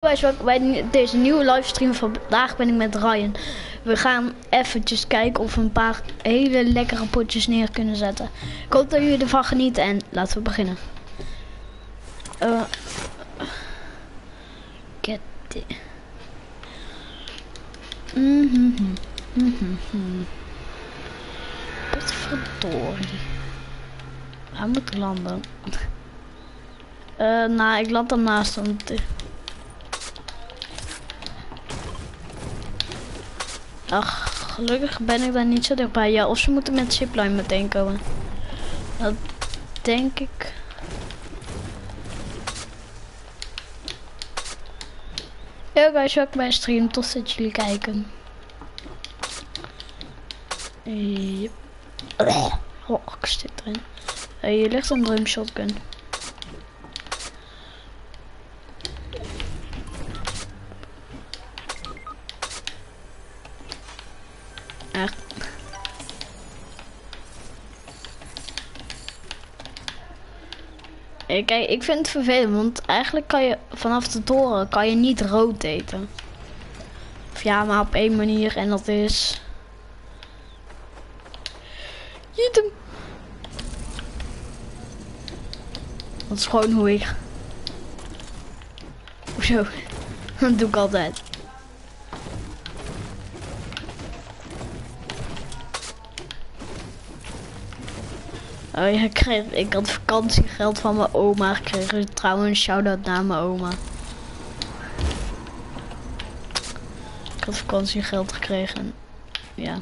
Welkom bij deze nieuwe livestream. Vandaag ben ik met Ryan. We gaan eventjes kijken of we een paar hele lekkere potjes neer kunnen zetten. Ik hoop dat jullie ervan genieten en laten we beginnen. Uh, get it. Mm -hmm. Mm -hmm. Potverdorie. Hij moet landen. Uh, nou, ik land hem naast hem. Ach, gelukkig ben ik daar niet zo dichtbij. Ja, of ze moeten met zipline meteen komen. Dat denk ik. Ja guys, welkom bij stream. Tot dat jullie kijken. Yep. Oh, ik zit erin. Hey, hier ligt een drum shotgun. Kijk, ik vind het vervelend, want eigenlijk kan je vanaf de toren kan je niet rood eten. Of ja, maar op één manier en dat is... Jiet hem! Dat is gewoon hoe ik... Hoezo? Dat doe ik altijd. Oh ja, ik, kreeg, ik had vakantiegeld van mijn oma gekregen. Trouwens, shout-out naar mijn oma. Ik had vakantiegeld gekregen. Ja.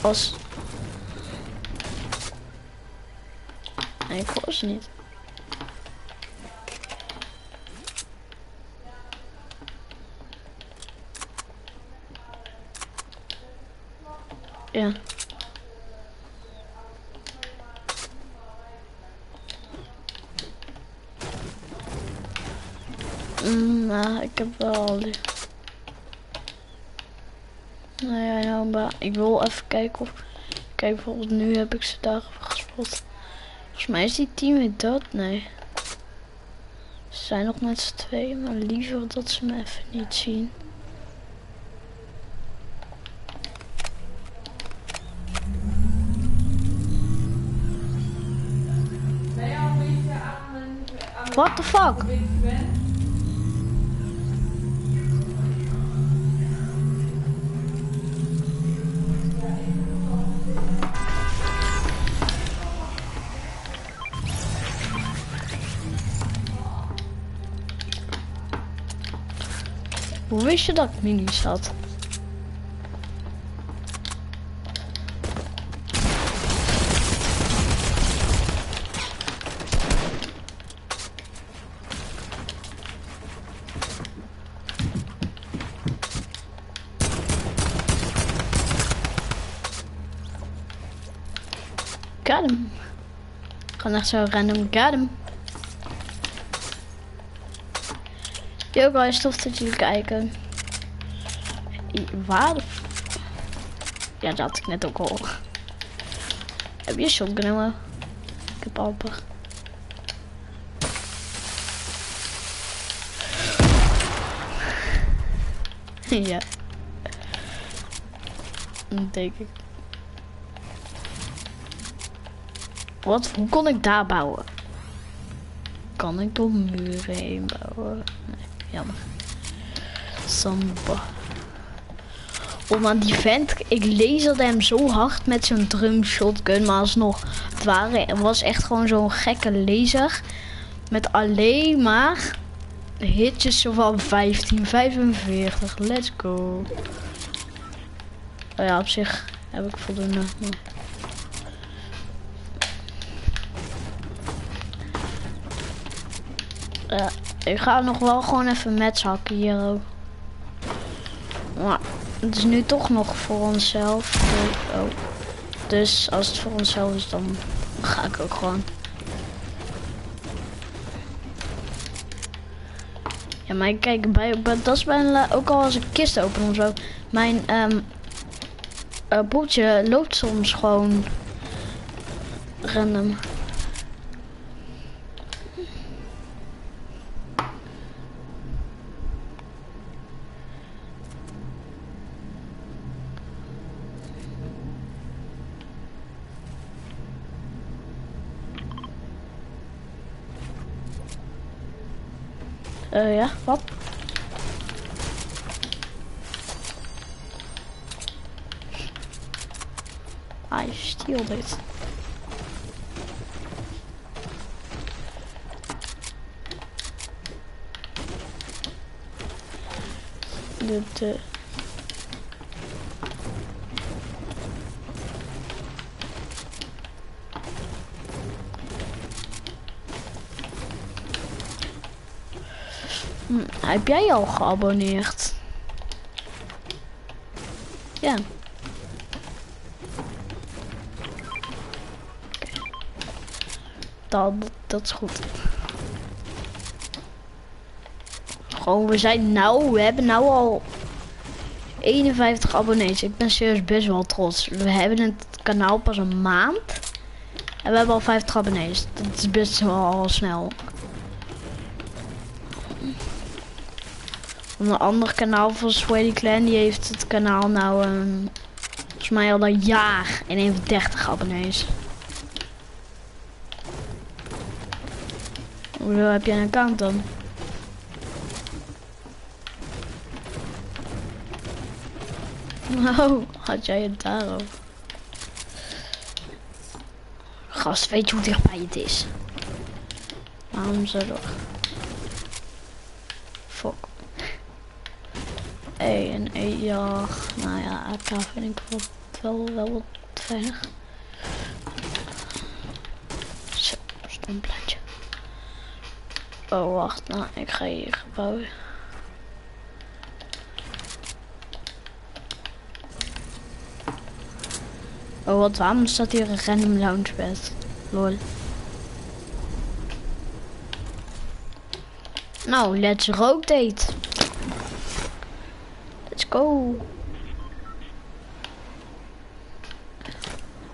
Als... Nee, ik hoor niet. Ja. Mm, nou, ik heb wel. Nou ja, nou, maar ik wil even kijken of... Kijk, bijvoorbeeld nu heb ik ze daar gespot. Volgens mij is die team weer dood. Nee. Ze zijn nog met z'n tweeën, maar liever dat ze me even niet zien. What the fuck? Hoe wist je dat ik minis had? Got him. Gewoon echt zo random got him. Yo guys, tof dat jullie kijken. Waar? Ja, dat had ik net ook al. Heb je shotgun genomen? Ik heb amper. ja. Dat denk ik. Wat? Hoe kon ik daar bouwen? Kan ik door muren heen bouwen? Nee. Jammer. Samba. Oh man, die vent, ik laserde hem zo hard met zo'n drum shotgun, maar alsnog, het, waren, was echt gewoon zo'n gekke laser. Met alleen maar hitjes zo van 15, 45. Let's go. Oh ja, op zich heb ik voldoende. Ik ga nog wel gewoon even met hakken hier ook. Maar het is nu toch nog voor onszelf. Oh. Dus als het voor onszelf is, dan ga ik ook gewoon. Ja, maar kijk, bij, dat is bijna ook al als een kist open of zo. Mijn um, uh, loopt soms gewoon random. Eh, ja, wat? I steal dit. Dit, eh, Hm, heb jij al geabonneerd? Ja. Dat, dat is goed. Gewoon, we zijn nou, we hebben nou al 51 abonnees. Ik ben serieus best wel trots. We hebben het kanaal pas een maand. En we hebben al 50 abonnees. Dat is best wel snel. Een ander kanaal van Sweaty Clan, die heeft het kanaal nou um, volgens mij al een jaar en heeft 30 abonnees. Hoeveel heb jij een account dan? Oh, had jij het daarover? Gast, weet je hoe dichtbij het is? Waarom zo door? Fuck. E en E, ja, nou ja, AK vind ik wel, wel, wat veilig. Zo, stomplaatje. Oh, wacht, nou, ik ga hier gebouwen. Oh, wat waarom staat hier een random launchpad? Lol. Nou, let's rotate. Go.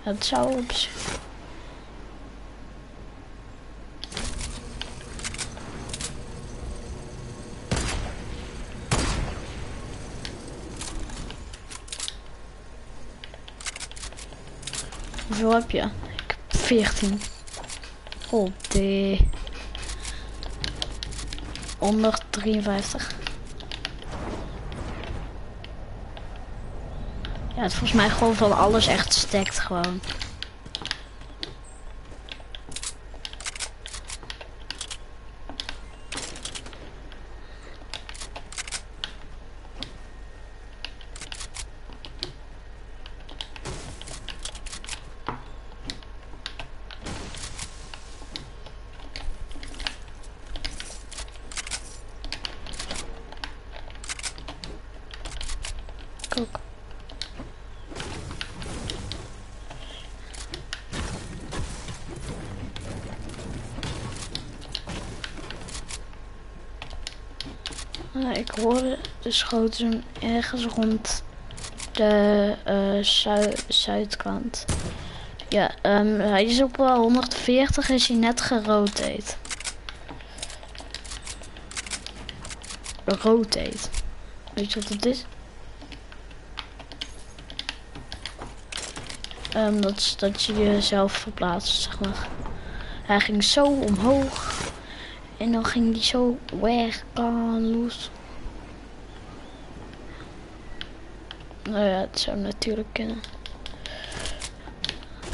Het zou op zich- Hoeveel heb je? Ik heb 14. Oh, de 153. Het volgens mij gewoon van alles echt stekt gewoon. Kijk. Ah, ik schoten ergens rond de zui- zuidkant. Ja, ehm, hij is op wel 140, is hij net gerotate. Rotate. Weet je wat het is? Ehm, dat dat je jezelf verplaatst, zeg maar. Hij ging zo omhoog. En dan ging hij zo weg. Kan los. Nou ja, het zou natuurlijk kunnen.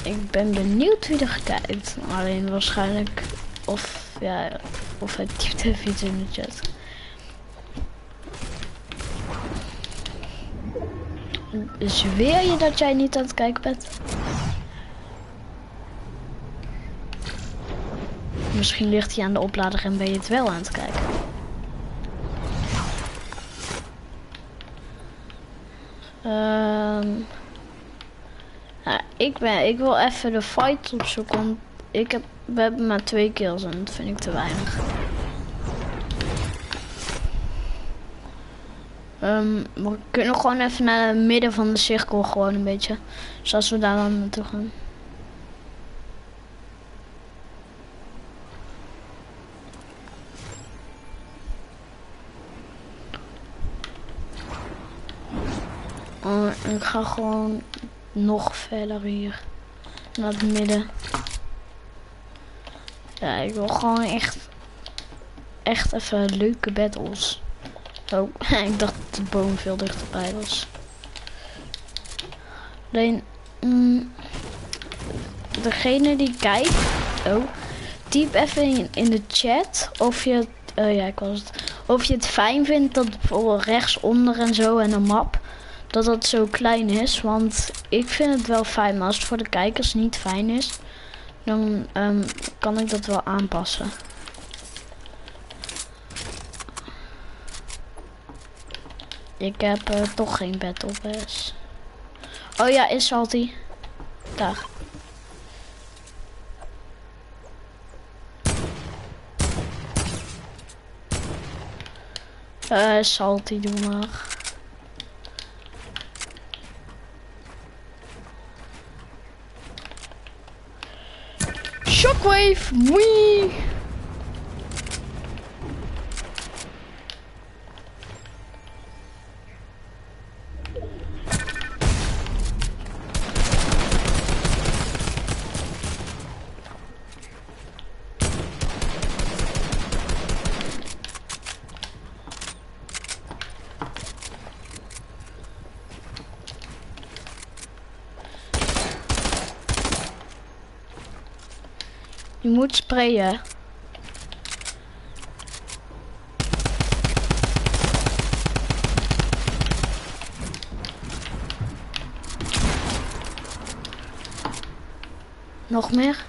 Ik ben benieuwd wie er kijkt. Alleen waarschijnlijk of ja, of hij typt even iets in de chat. Zweer je dat jij niet aan het kijken bent? Misschien ligt hij aan de oplader en ben je het wel aan het kijken. Ik, ben, ik wil even de fight opzoeken, want ik heb, we hebben maar twee kills en dat vind ik te weinig. Ehm, we kunnen gewoon even naar het midden van de cirkel gewoon een beetje. Zoals we daar dan naartoe gaan. Oh, ik ga gewoon nog verder hier. Naar het midden. Ja, ik wil gewoon echt echt even leuke battles. Oh, ik dacht dat de boom veel dichterbij was. Alleen, mm, degene die kijkt, oh, typ even in, de chat of je uh, ja ik was het, of je het fijn vindt dat bijvoorbeeld rechtsonder en zo en een map, dat dat zo klein is. Want ik vind het wel fijn, maar als het voor de kijkers niet fijn is, dan um, kan ik dat wel aanpassen. Ik heb uh, toch geen battle pass. Oh ja, is Salty. Daar. Uh, Salty, doe maar. Shockwave. Whee! Moet sprayen. Nog meer?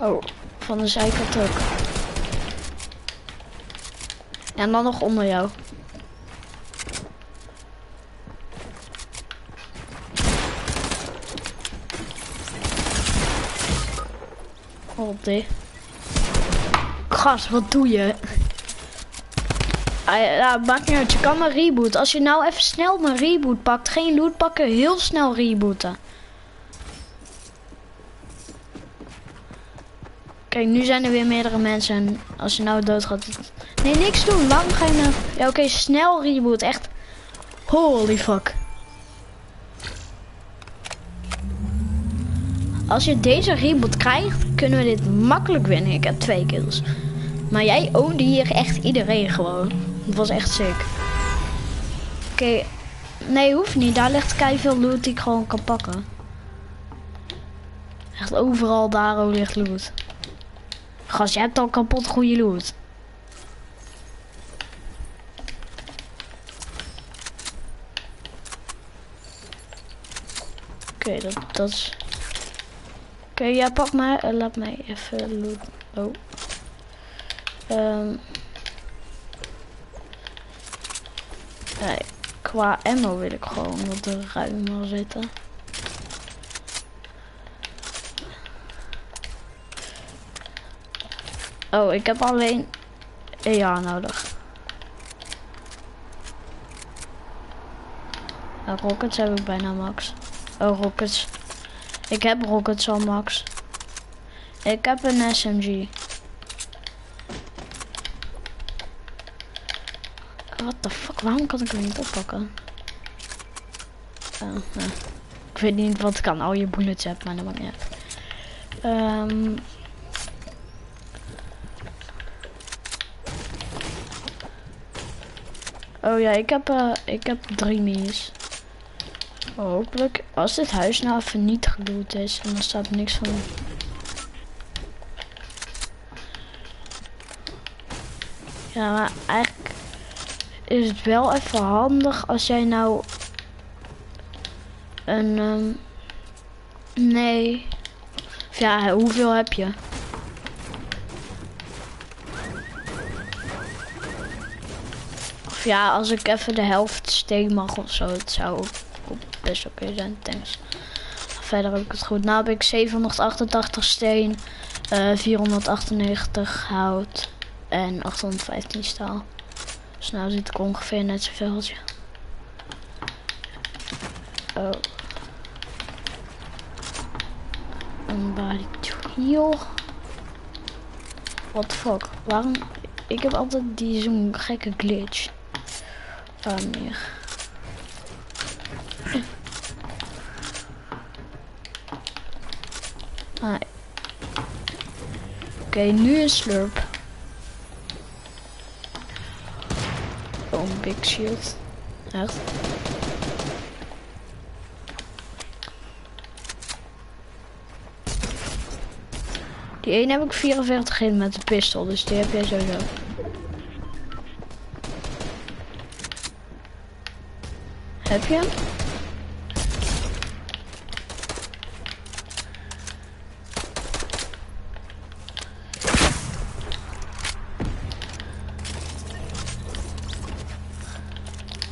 Oh, van de zijkant ook. En dan nog onder jou. Op die. Gas, wat doe je? Ah, ja, maakt niet uit, je kan maar reboot. Als je nou even snel een reboot pakt, geen loot pakken, heel snel rebooten. Kijk, nu zijn er weer meerdere mensen en als je nou dood gaat, Nee, niks doen. Waarom ga je nou... Ja, oké, snel reboot. Echt. Holy fuck. Als je deze reboot krijgt, kunnen we dit makkelijk winnen. Ik heb twee kills. Maar jij oonde hier echt iedereen gewoon. Het was echt sick. Oké. Nee, hoeft niet. Daar ligt kei veel loot die ik gewoon kan pakken. Echt overal daar ligt loot. Gast, je hebt al kapot goede loot. Oké, dat, dat is... Oké, ja, pak maar. Uh, laat mij even loot. Oh. Um. Nee, qua ammo wil ik gewoon wat ruimer zitten. Oh, ik heb alleen EA nodig. Nou, rockets heb ik bijna max. Oh, rockets. Ik heb rockets al, Max. Ik heb een SMG. What the fuck? Waarom kan ik hem niet oppakken? Oh, Ik weet niet wat ik aan al je bullets heb, maar dat maakt niet. Um, oh ja, ik heb, uh, ik heb drie minis. Hopelijk, als dit huis nou even niet geloot is en dan staat niks van. Ja, maar eigenlijk is het wel even handig als jij nou een, um, nee, ja, hoeveel heb je? Of ja, als ik even de helft steen mag of zo, het zou best oké zijn, thanks. Verder heb ik het goed. Nu heb ik 788 steen, uh, eh, 498 hout en 815 staal. Dus nou zit ik ongeveer net zoveel. Oh. Een joh. What the fuck? Waarom? Ik heb altijd die zo'n gekke glitch. Waarom meer? Ah. Oké, nu een slurp. Oh, een big shield. Echt. Die ene heb ik 44 in met de pistool, dus die heb jij sowieso. Heb je hem?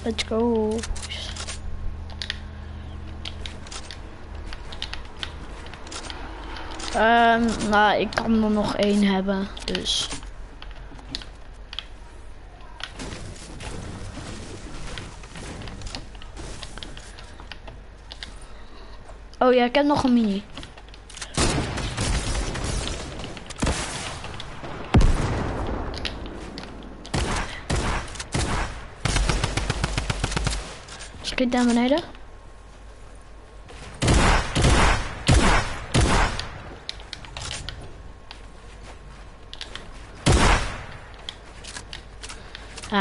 Let's go. Um, nou, ik kan er nog één hebben, dus. Oh ja, ik heb nog een mini. Schiet naar beneden.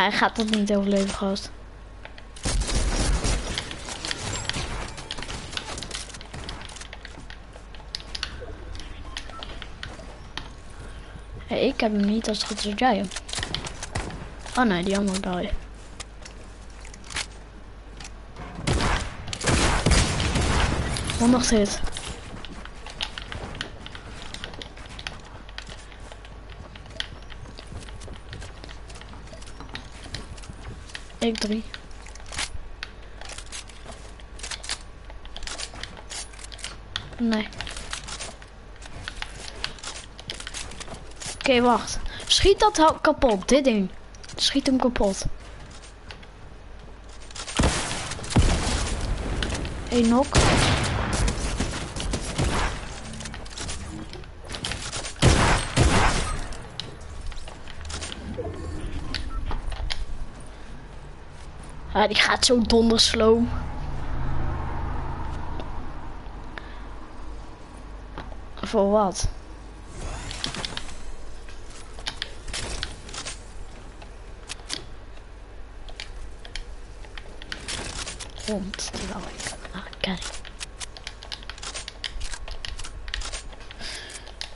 Hij gaat dat niet overleven, gast. Hey, ik heb hem niet als het goed is jij hem. Oh nee, die andere guy. Honderd hit. Ik. Nee. Oké, wacht. Schiet dat kapot, dit ding. Schiet hem kapot. Eén nok. Ja, die gaat zo donderslow. Voor wat? Hond, ik... Ah, kijk.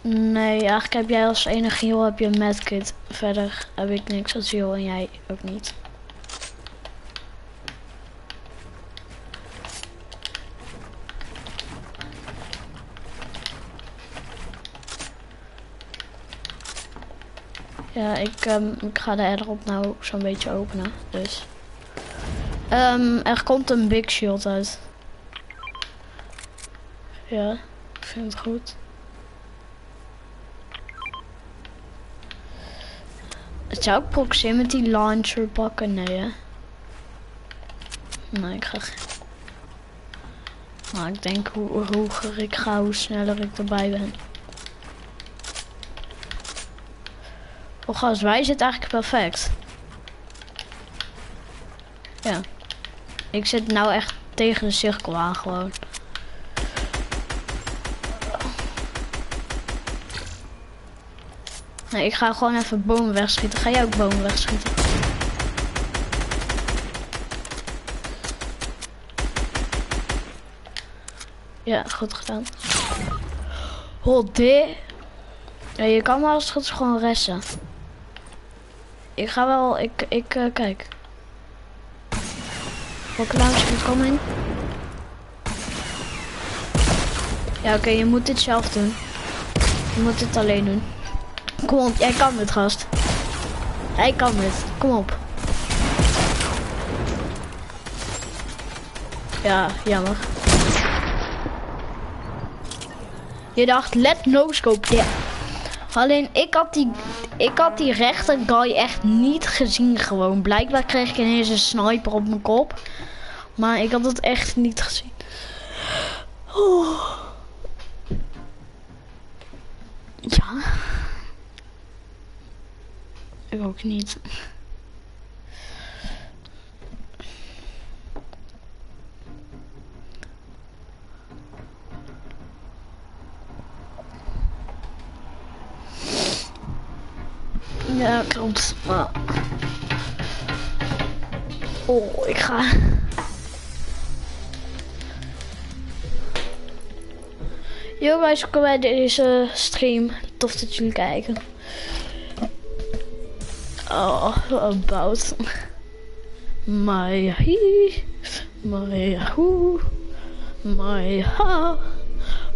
Nee, eigenlijk heb jij als enige heal heb je een medkit. Verder heb ik niks als heal en jij ook niet. Ja, ik, ehm, ik ga de airdrop nou zo'n beetje openen, dus. Ehm, er komt een big shield uit. Ja, ik vind het goed. Zou ik proximity launcher pakken? Nee, hè? Nee, ik ga... Nou, ik denk hoe hoger ik ga, hoe sneller ik erbij ben. Oh gast, wij zitten eigenlijk perfect. Ja. Ik zit nou echt tegen de cirkel aan gewoon. Nee, ik ga gewoon even bomen wegschieten. Ga jij ook bomen wegschieten? Ja, goed gedaan. Oh, dit. Ja, je kan maar als het goed is gewoon resten. Ik ga wel, ik, ik eh, kijk. Welke launch moet komen? Ja, oké, je moet dit zelf doen. Je moet dit alleen doen. Kom op, jij kan het, gast. Jij kan het. Kom op. Ja, jammer. Je dacht, let no scope. Ja. Alleen ik had die, ik had die rechter guy echt niet gezien gewoon. Blijkbaar kreeg ik ineens een sniper op mijn kop. Maar ik had het echt niet gezien. Ja. Ik ook niet. Ja, klopt. Maar... Oh, ik ga... Yo welkom bij deze stream. Tof dat jullie kijken. Oh, about my he, my who, my ha,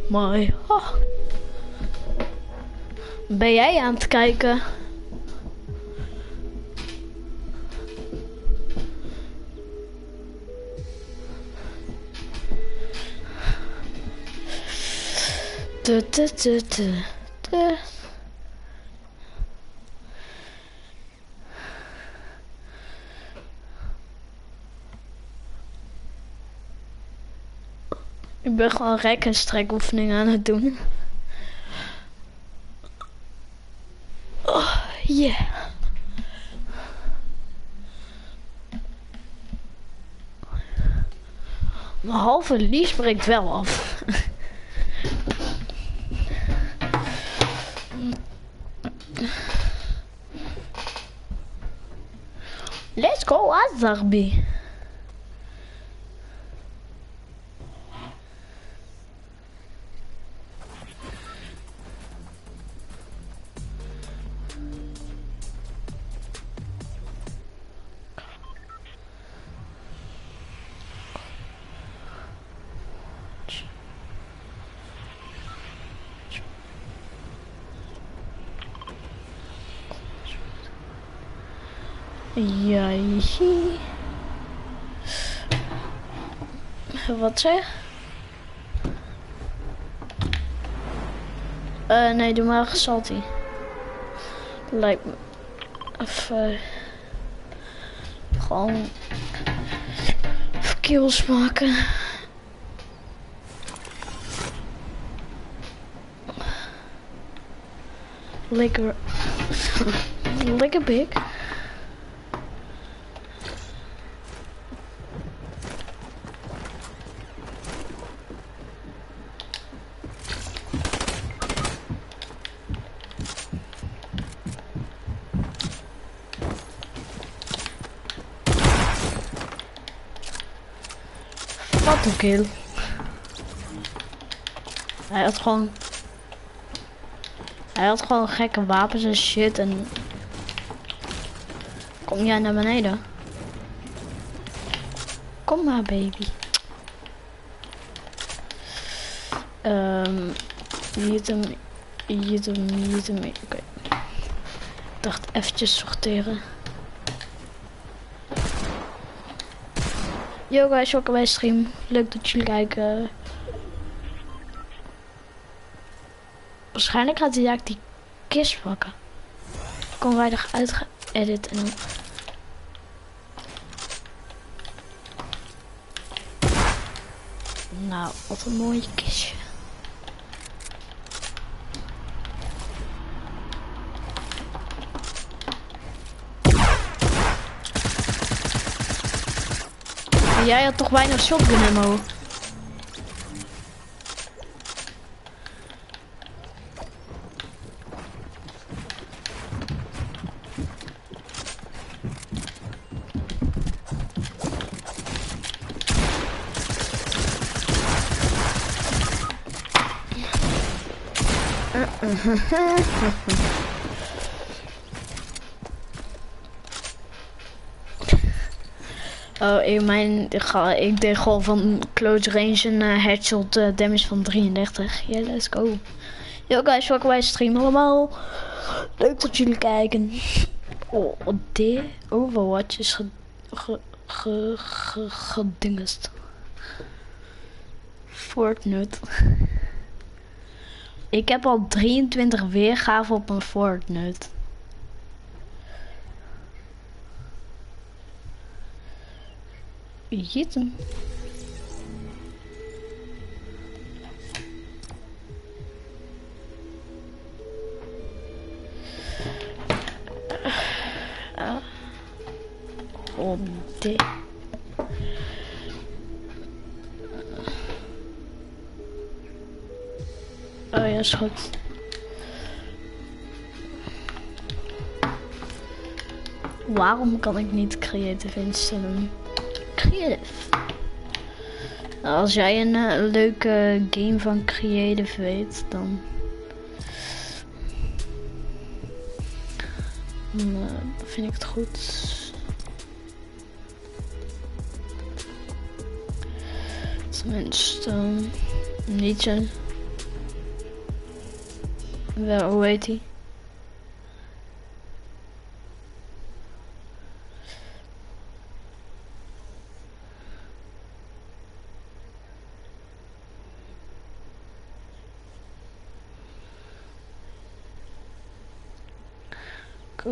my ha. Ben jij aan het kijken? Du, du, du, du. Ik ben gewoon rek- en strekoefeningen aan het doen. Oh, yeah. Mijn halve lies breekt wel af. Let's go Wat zeg? Eh, nee, doe maar salty. Lijkt me. Of, gewoon. Kills maken. Lekker. Lekker big. Wat een Hij had gewoon... Hij had gewoon gekke wapens en shit en... Kom jij naar beneden? Kom maar baby. Ehm... Niet hem... Niet hem... Niet hem... Oké. Ik dacht eventjes sorteren. Yo guys, welkom bij stream. Leuk dat jullie kijken. Waarschijnlijk gaat hij daar die kist pakken. Kom wij eruit geëdit en. Nou, wat een mooie kistje. Jij had toch bijna shotgun ammo? Oh, ik, mijn, ik, deed gewoon van close range een uh, headshot uh, damage van 33. Ja, yeah, let's go. Yo guys, welkom bij stream allemaal. Leuk dat jullie kijken. Oh, dit Overwatch is ge, ge, ge, ge. Fortnite. Ik heb al 23 weergaven op een Fortnite. Jeet Uh, oh, dit. Oh ja, is goed. Waarom kan ik niet creative instellen? Creative. Als jij een uh, leuke game van creative weet, dan... Uh, vind ik het goed. Tenminste, niet zo. Wel, hoe heet hij?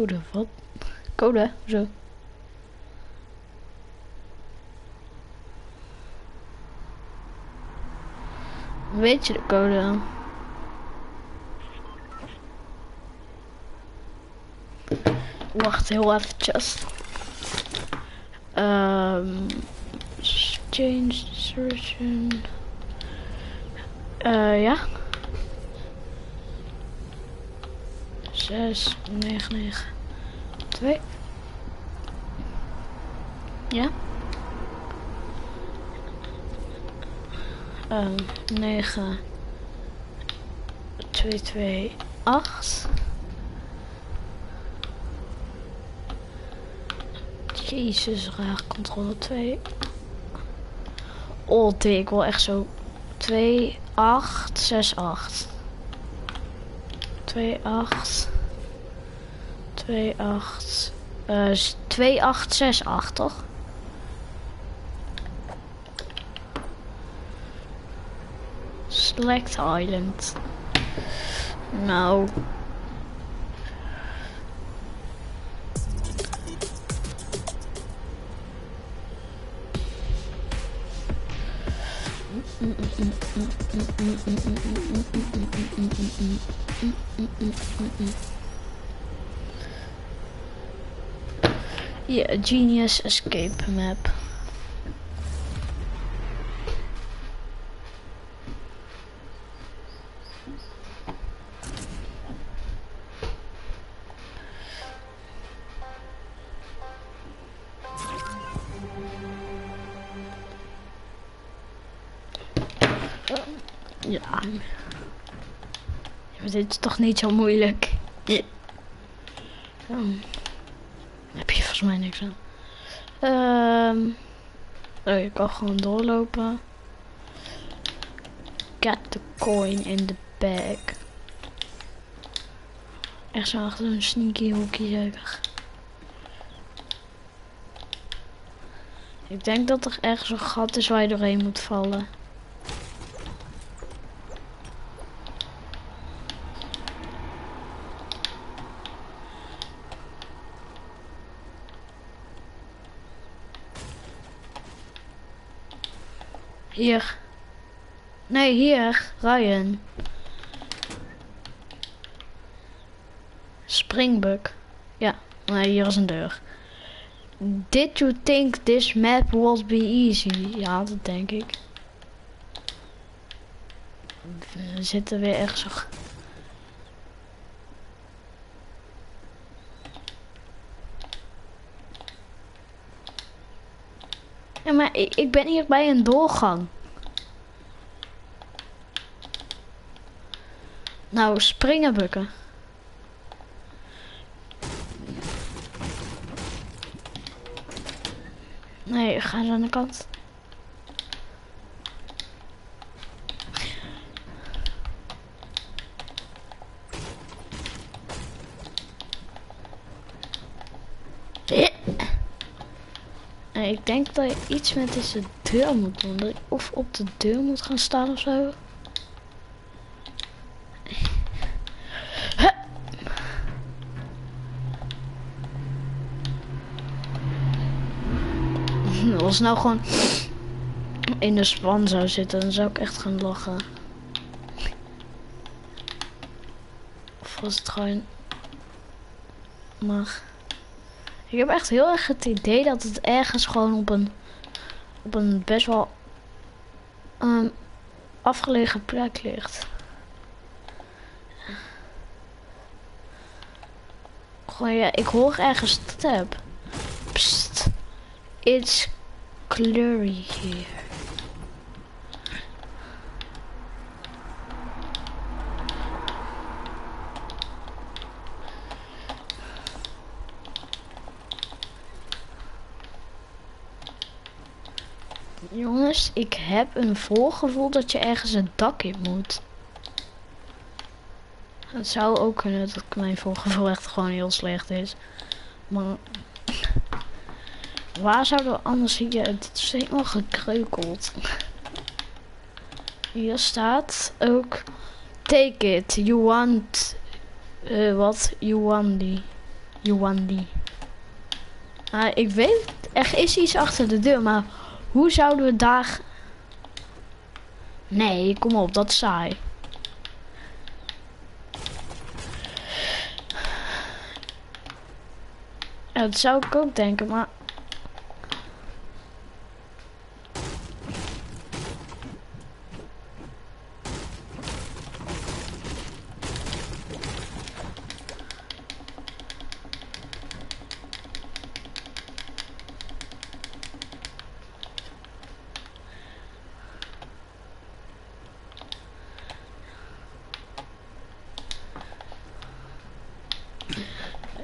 Code, wat? Code, zo. Weet je de code? Wacht heel eventjes. Um, change solution. Uh, ja. 6, 9, 9, 2. Ja. Um, 9, 2, 2, 8. Jezus, raar. Controle 2. Oh, ik wil echt zo. 2, 8, 6, 8. 2, 8. 2, 8. Uh, 2, 8, 6, 8, toch? Select Island. Nou. Yeah, genius escape map. Dit is toch niet zo moeilijk. Oh. Heb je volgens mij niks aan. Um, oh, je kan gewoon doorlopen. Get the coin in the bag. Echt zo achter een sneaky hoekje zeker. Ik denk dat er ergens een gat is waar je doorheen moet vallen. Hier. Nee, hier. Ryan. Springbuk. Ja, nee, hier is een deur. Did you think this map would be easy? Ja, dat denk ik. We zitten weer ergens. Ja, maar ik, ben hier bij een doorgang. Nou, springen bukken. Nee, ga aan de kant. Ik denk dat je iets met deze deur moet doen. Dat of op de deur moet gaan staan of zo. Als nou gewoon in de span zou zitten, dan zou ik echt gaan lachen. Of was het gewoon... Maar... Ik heb echt heel erg het idee dat het ergens gewoon op een, op een best wel um, afgelegen plek ligt. Gewoon ja, ik hoor ergens step. Psst. It's clear here. Ik heb een voorgevoel dat je ergens een dak in moet. Het zou ook kunnen dat mijn voorgevoel echt gewoon heel slecht is. Maar waar zouden we anders hier? Het is helemaal gekreukeld. Hier staat ook Take it, you want uh, wat? You want die. You want die. Ah, ik weet, er is iets achter de deur, maar hoe zouden we daar... Nee, kom op, dat is saai. Dat zou ik ook denken, maar...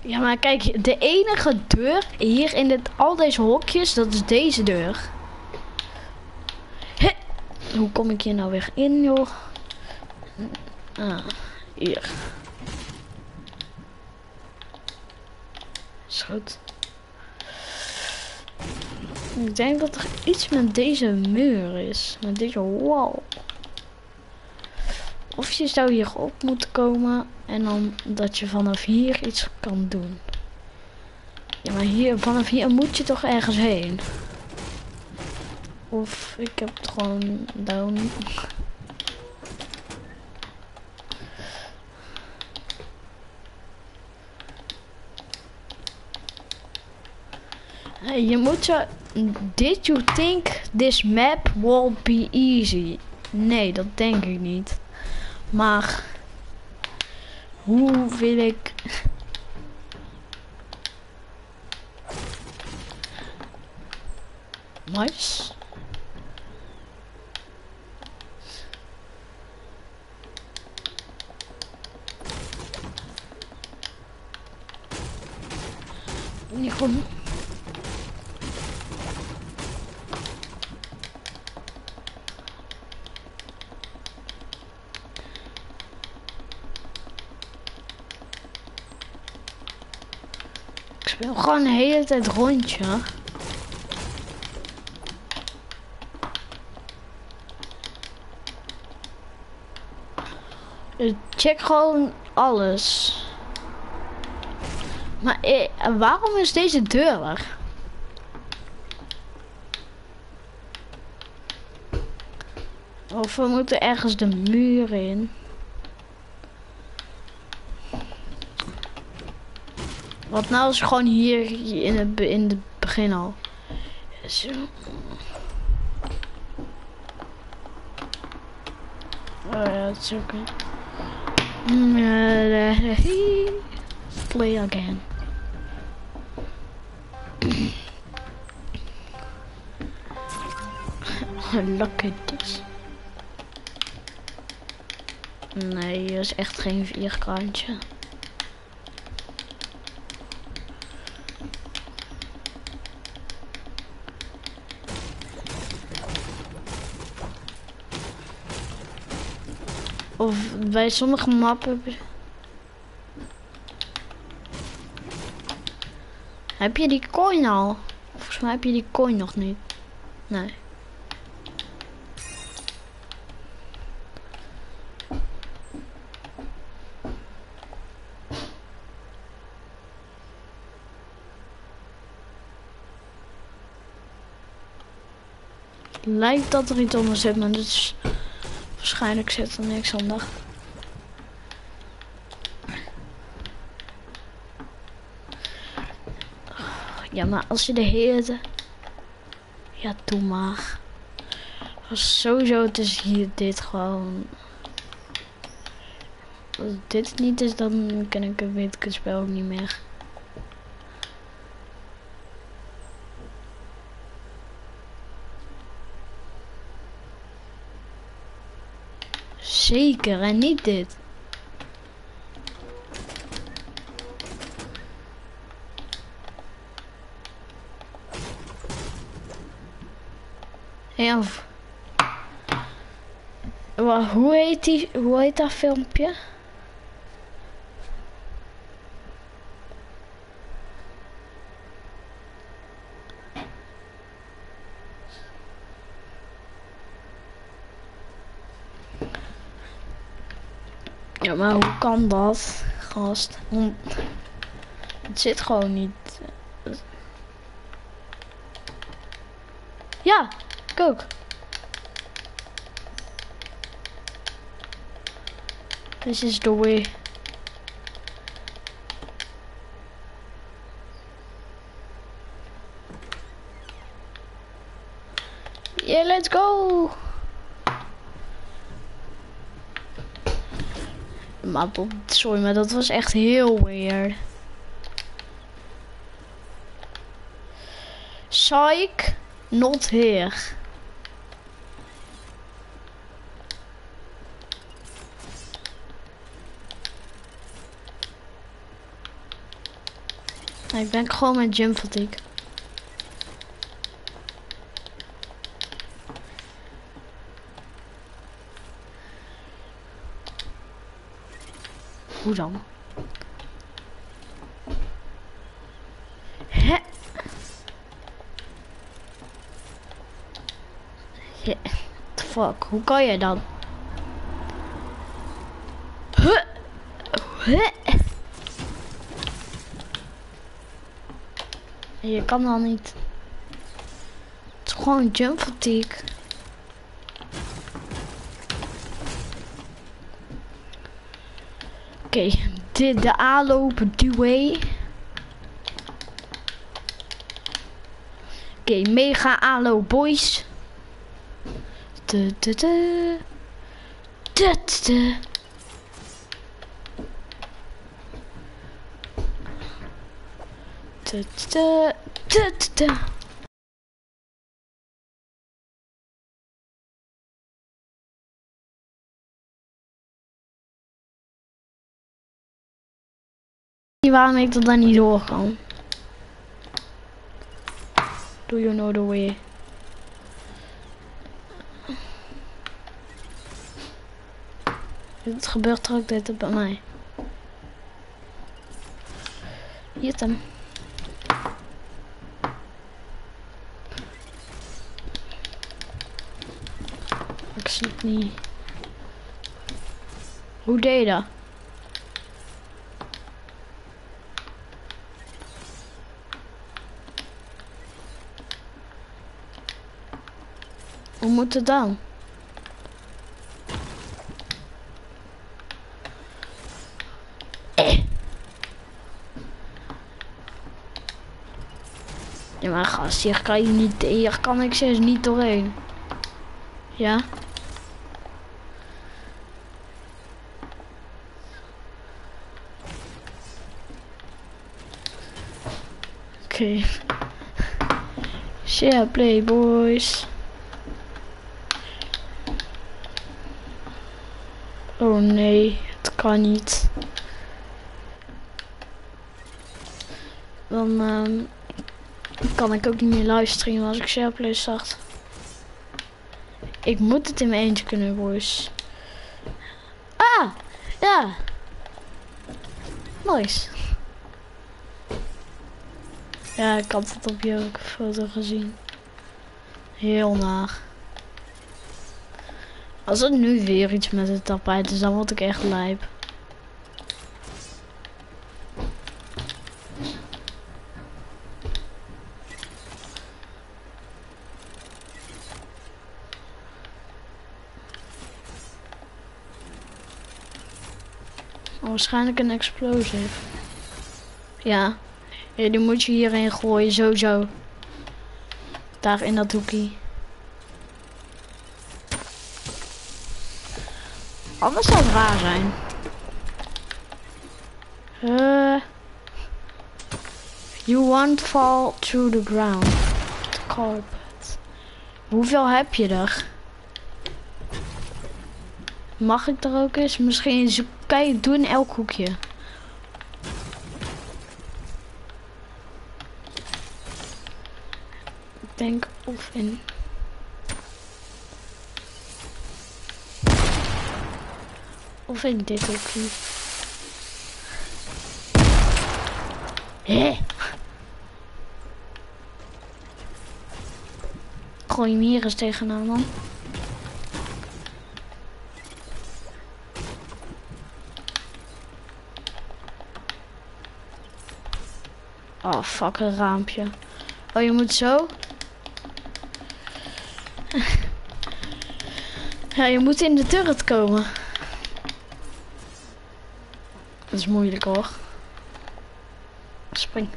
Ja, maar kijk, de enige deur hier in dit, al deze hokjes, dat is deze deur. Hoe kom ik hier nou weer in, joh? Ah, hier. Is goed. Ik denk dat er iets met deze muur is. Met deze wall. Of je zou hier op moeten komen en dan dat je vanaf hier iets kan doen. Ja, maar hier, vanaf hier moet je toch ergens heen. Of ik heb het gewoon down. Hey, je moet zo... Did you think this map will be easy? Nee, dat denk ik niet. Maar hoe wil ik nice niet speel gewoon de hele tijd rondje. Ik check gewoon alles. Maar eh, waarom is deze deur er? Of we moeten ergens de muur in. Wat nou is gewoon hier in het, in begin al. Zo. Oh ja, dat is oké. Play again. Look at this. Nee, dat is echt geen vierkantje. Of bij sommige mappen... Heb je die coin al? Volgens mij heb je die coin nog niet. Nee. Lijkt dat er iets onder zit, maar dat is... Waarschijnlijk zit er niks onder. Ja, maar als je de hele... Ja, doe maar. Als sowieso, het is hier dit gewoon... Als dit niet is, dan ken ik het spel ook niet meer. Zeker, en niet dit. Ja, hoe heet die, hoe heet dat filmpje? Ja, maar hoe kan dat, gast? Want het zit gewoon niet. Ja, ik ook. This is the way. Yeah, let's go. Maar dat, sorry, maar dat was echt heel weird. Psych, not here. Nee, Ik ben gewoon met gym fatigue. Hoe dan? Hè? The fuck, hoe kan je dan? Huh? Je kan dan niet. Het is gewoon jump fatigue. Oké, dit de aanlopen duwe. Oké, mega aanloop boys. De de de. De de. De de de de niet waarom ik er dan niet door kan. Do you know the way? Het gebeurt er ook dit bij mij. Hit hem. Ik snap niet. Hoe deed je dat? Moet het dan? Eh. Ja maar gast, hier kan je niet, hier kan ik zelfs niet doorheen. Ja? Oké. Share play boys. Oh nee, het kan niet. Dan ehm, kan ik ook niet meer livestreamen als ik SharePlay start. Ik moet het in mijn eentje kunnen, boys. Ah, ja. Nice. Ja, ik had het op je foto gezien. Heel naar. Als het nu weer iets met het tapijt is, dan word ik echt lijp. Oh, waarschijnlijk een explosive. Ja. ja, die moet je hierin gooien, sowieso. Daar in dat hoekje. Anders zou het raar zijn. Uh, you won't fall through the ground. Carpet. Hoeveel heb je er? Mag ik er ook eens? Misschien zoek, kijk, doe in elk hoekje. Ik denk of in. Of in dit hoekje. Hé? Gooi hem hier eens tegenaan, man. Oh, fuck, een raampje. Oh, je moet zo. Ja, je moet in de turret komen. Dat is moeilijk hoor. Spring.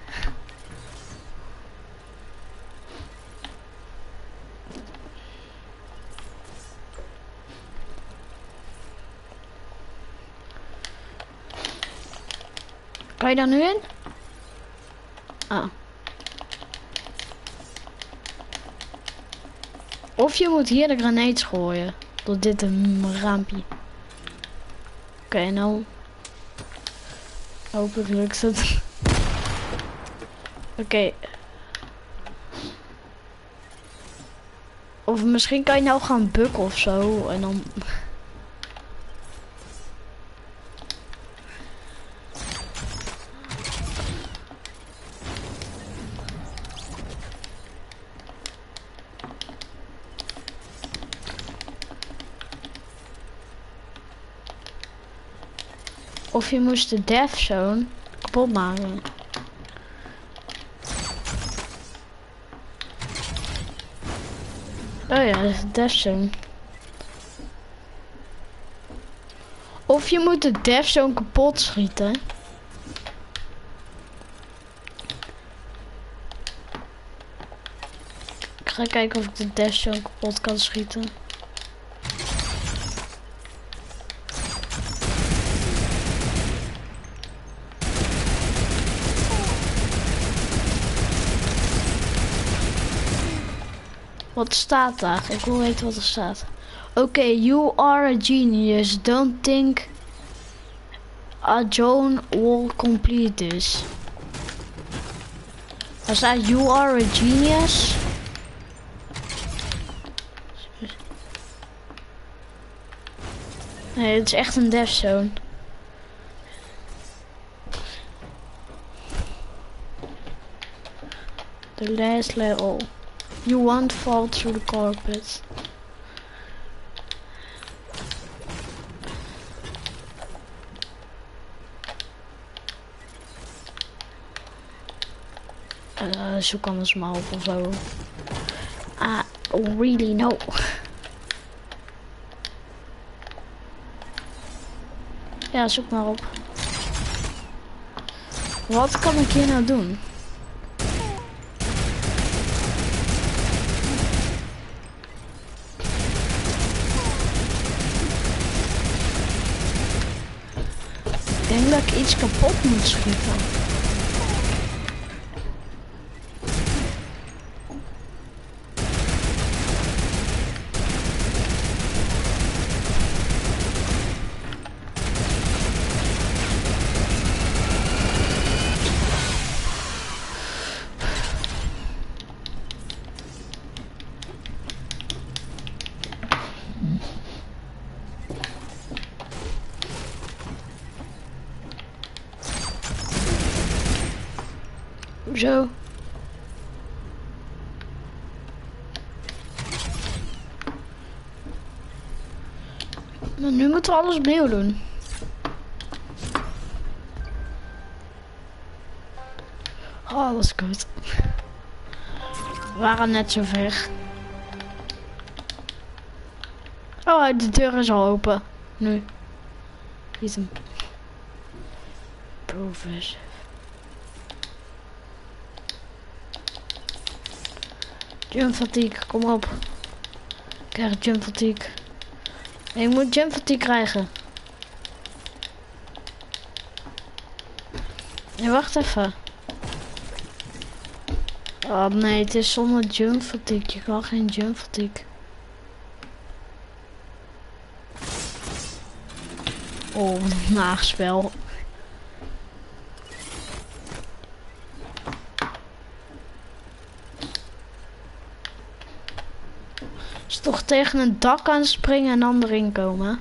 Kan je daar nu in? Ah. Of je moet hier de grenades gooien. Door dit een raampje. Oké, nou. Hopelijk lukt het. Oké. Of misschien kan je nou gaan bukken of zo. En dan... Of je moest de death zone kapot maken. Oh ja, de death zone. Of je moet de death zone kapot schieten. Ik ga kijken of ik de death zone kapot kan schieten. Wat staat daar? Ik wil weten wat er staat. Oké, you are a genius. Don't think a John will complete this. Er staat you are a genius. Nee, het is echt een death zone. The last level. You won't fall through the carpet. Uh, zoek anders maar op of zo. I really know. Ja, zoek maar op. Wat kan ik hier nou doen? Ik iets kapot moet schieten. Zo. Maar nu moeten alles opnieuw doen. Oh, is goed. We waren net zo ver. Oh, de deur is al open. Nu. Hier is hem. Professor. Jump fatigue, kom op. Ik krijg jump fatigue. Ik moet jump fatigue krijgen. Ja, wacht even. Oh nee, het is zonder jump fatigue. Je kan geen jump fatigue. Oh, naagspel. Toch tegen een dak aan springen en dan erin komen?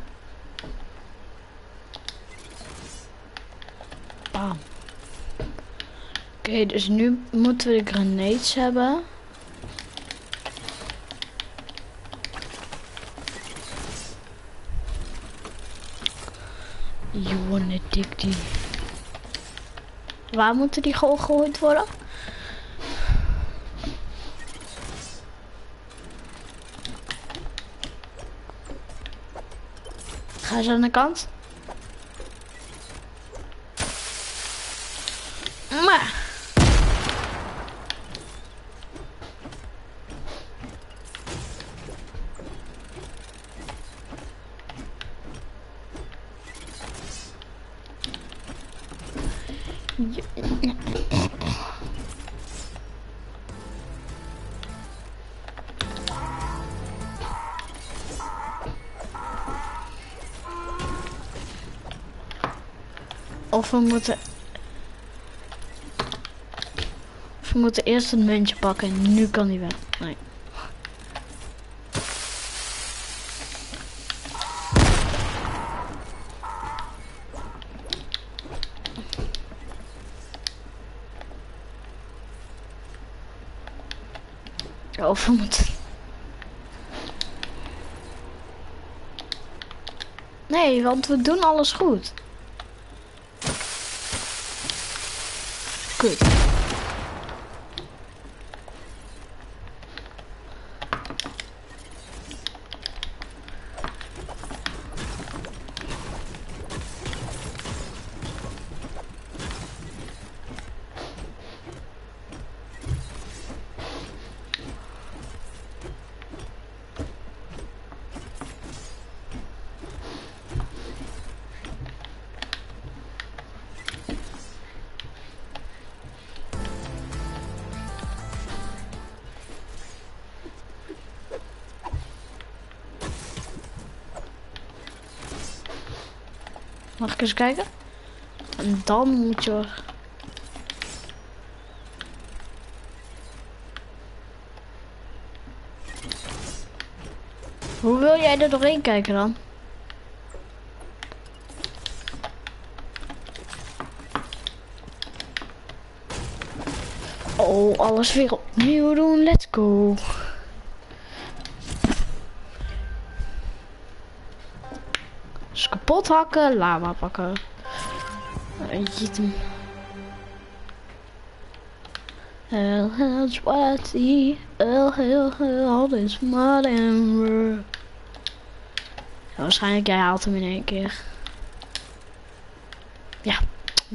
Bam. Oké, dus nu moeten we de grenades hebben. You wanna dig die. Waar moeten die gegooid worden? Ga ze aan de kant. We moeten... We moeten eerst het muntje pakken en nu kan hij weg. Nee. Of we moeten... Nee, want we doen alles goed. Kut. Mag ik eens kijken? En dan moet je... Hoe wil jij er doorheen kijken dan? Oh, alles weer opnieuw doen. Let's go. Kapot hakken, lava pakken. En jiet hem. Heel, heel sweaty. Heel, heel, heel, is mud and Waarschijnlijk jij haalt hem in één keer. Ja,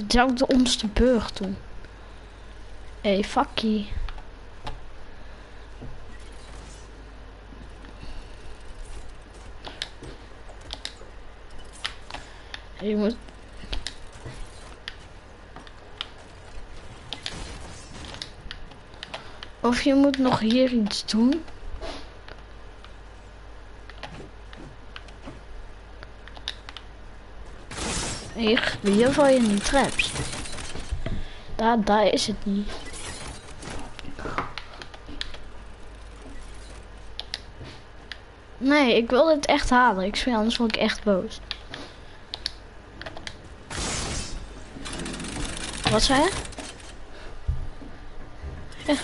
zou ik de onderste burg doen. Hey, fuckie. Je moet... Of je moet nog hier iets doen. Hier, hier val je niet traps. Daar, daar is het niet. Nee, ik wil het echt halen. Ik zweer, anders word ik echt boos. Wat zei je? Ja.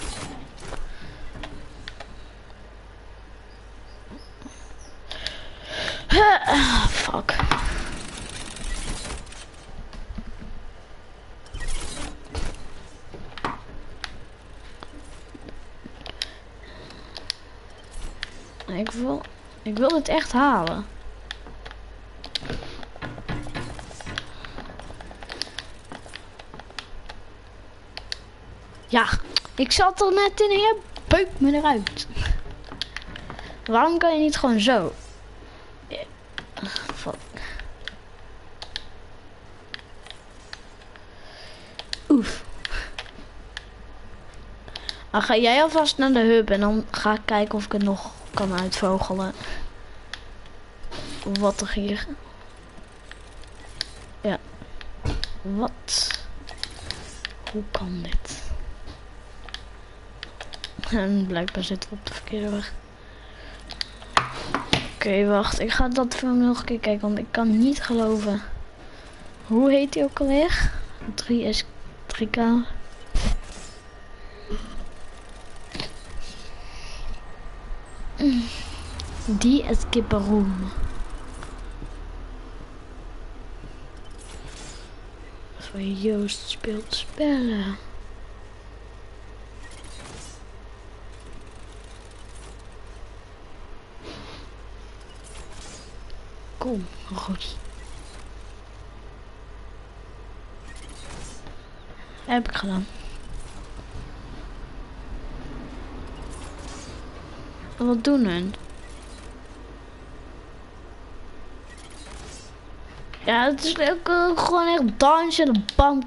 fuck. Ik wil, ik wil het echt halen. Ja, ik zat er net in en je me eruit. Waarom kan je niet gewoon zo? Fuck. Oef. Dan ga jij alvast naar de hub en dan ga ik kijken of ik het nog kan uitvogelen. Wat er hier Wat? Hoe kan dit? En blijkbaar zitten we op de verkeerde weg. Oké, wacht. Ik ga dat film nog een keer kijken, want ik kan niet geloven. Hoe heet die ook alweer? 3S 3K. Die escape room. Van Joost speelt spellen. Kom, Rocky. Heb ik gedaan. Wat doen hun? Ja, het is ook uh, gewoon echt dansje de bam.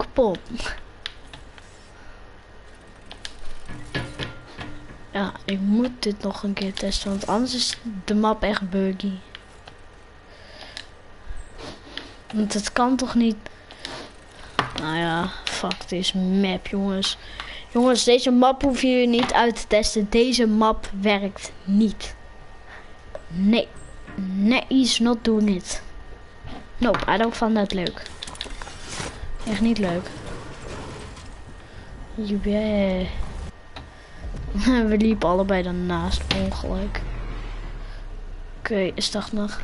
Ja, ik moet dit nog een keer testen, want anders is de map echt buggy. Want het kan toch niet... Nou ja, fuck deze map jongens. Jongens, deze map hoef je niet uit te testen. Deze map werkt niet. Nee. Nee, is not doing it. Nope, I don't find that leuk. Echt niet leuk. Yeah. We liepen allebei daarnaast ongeluk. Oké, is dat nog?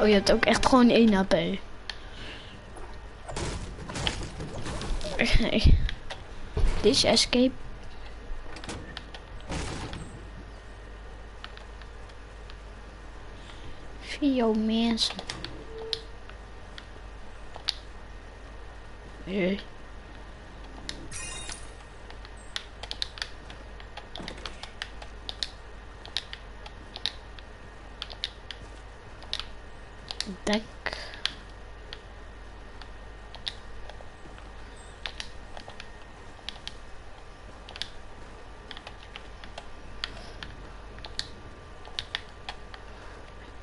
Oh, je hebt ook echt gewoon één AP. This escape. Vier mensen. Nee. Dek.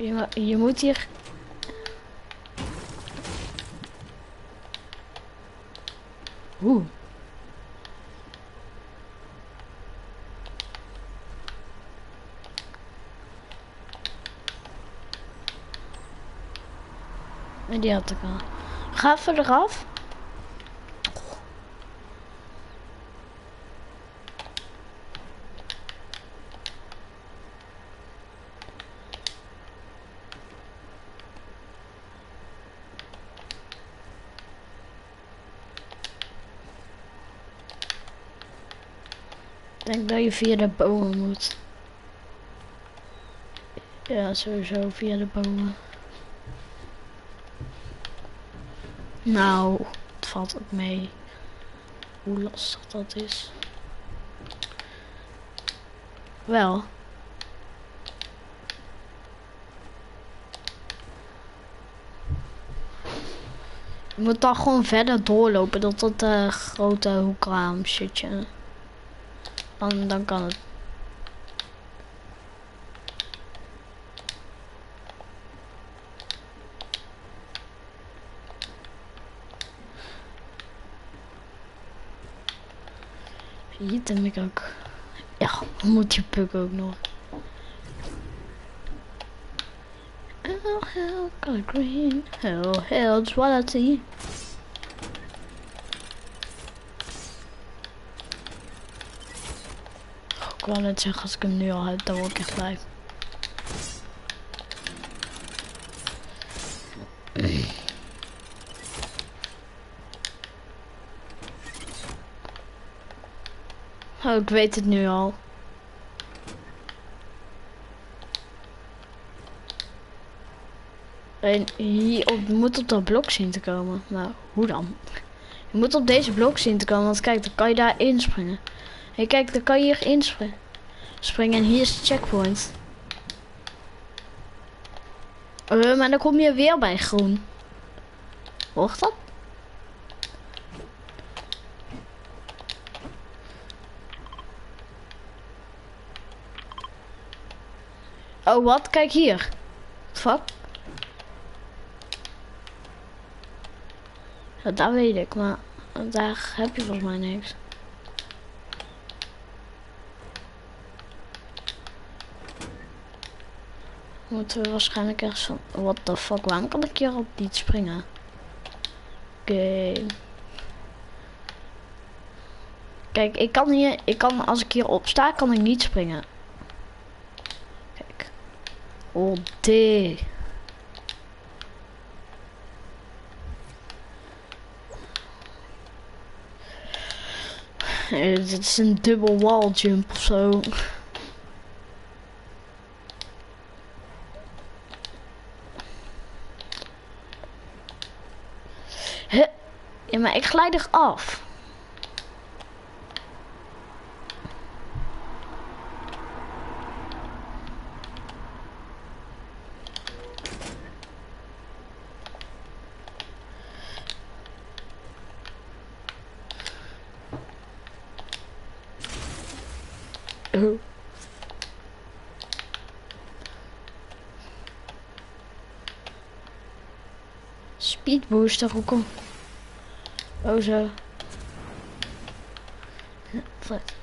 Je, je moet hier... Oeh. En die had ik al. Ga even eraf. Ik denk dat je via de bomen moet. Ja, sowieso via de bomen. Nou, het valt ook mee hoe lastig dat is. Wel. Je moet dan gewoon verder doorlopen tot dat uh, grote hoekraam shitje. Dan, dan kan het. Hier denk ik ook. Ja, moet je puk ook nog. Oh hell, green. Hell, hell, duality. Ik wou net zeggen, als ik hem nu al heb, dan word ik echt blij. Oh, ik weet het nu al. En hier op, moet op dat blok zien te komen. Nou, hoe dan? Je moet op deze blok zien te komen, want kijk, dan kan je daar inspringen hey, kijk, dan kan je hier inspringen. Springen en hier is de checkpoint. Eh, maar dan kom je weer bij groen. Wacht dat? Oh, wat? Kijk hier. Fuck. Ja, dat weet ik, maar daar heb je volgens mij niks. Moeten we waarschijnlijk ergens van... What the fuck, waarom kan ik hier op niet springen? Oké. Kijk, ik kan hier... Ik kan, als ik hier op sta, kan ik niet springen. Kijk. Oh. Eh, dit is een dubbel wall jump of zo. Huh? Ja, maar ik glijd er af. Oh. Speed booster, hoe kom? Oh zo. Vet.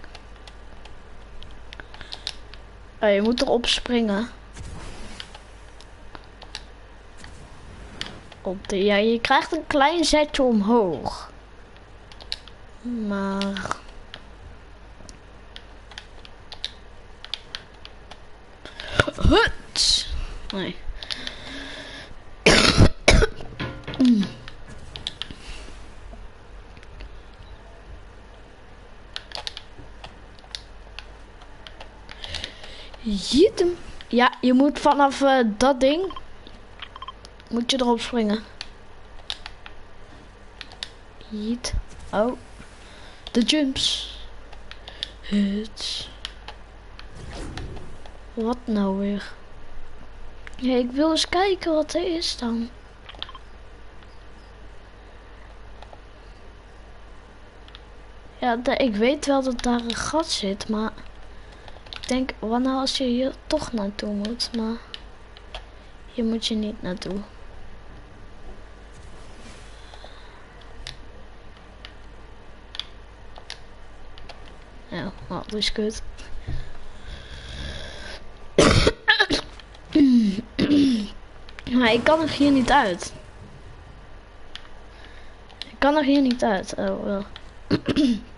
Oh, je moet erop springen. Op de, ja, je krijgt een klein zetje omhoog. Maar... Hut! Nee. Jiet hem. Ja, je moet vanaf uh, dat ding... Moet je erop springen. Jiet. Oh. De jumps. Het. Wat nou weer? Ja, ik wil eens kijken wat er is dan. Ja, ik weet wel dat daar een gat zit, maar... Denk, wat als je hier toch naartoe moet, maar... Hier moet je niet naartoe. Ja, nou, dat is kut. Maar ik kan er hier niet uit. Ik kan er hier niet uit. Oh, wel.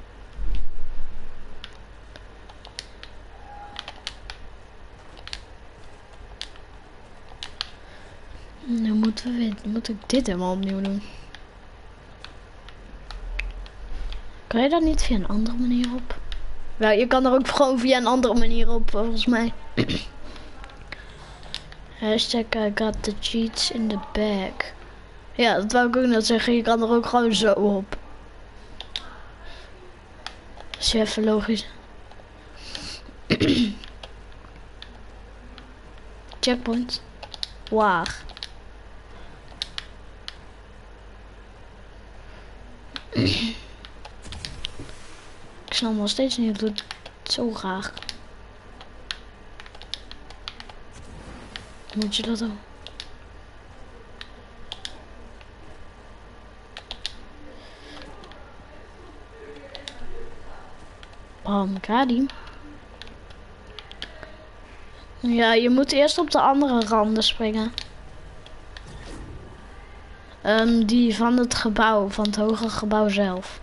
Nu moeten we moet ik dit helemaal opnieuw doen. Kan je daar niet via een andere manier op? Ja, je kan er ook gewoon via een andere manier op, volgens mij. Hashtag I got the cheats in the bag. Ja, dat wou ik ook net zeggen. Je kan er ook gewoon zo op. Dat is even logisch. Checkpoint. Waar? Snap nog steeds niet, ik doe het zo graag. Moet je dat doen? Bam, Kadim. Ja, je moet eerst op de andere randen springen. Um, die van het gebouw, van het hoge gebouw zelf.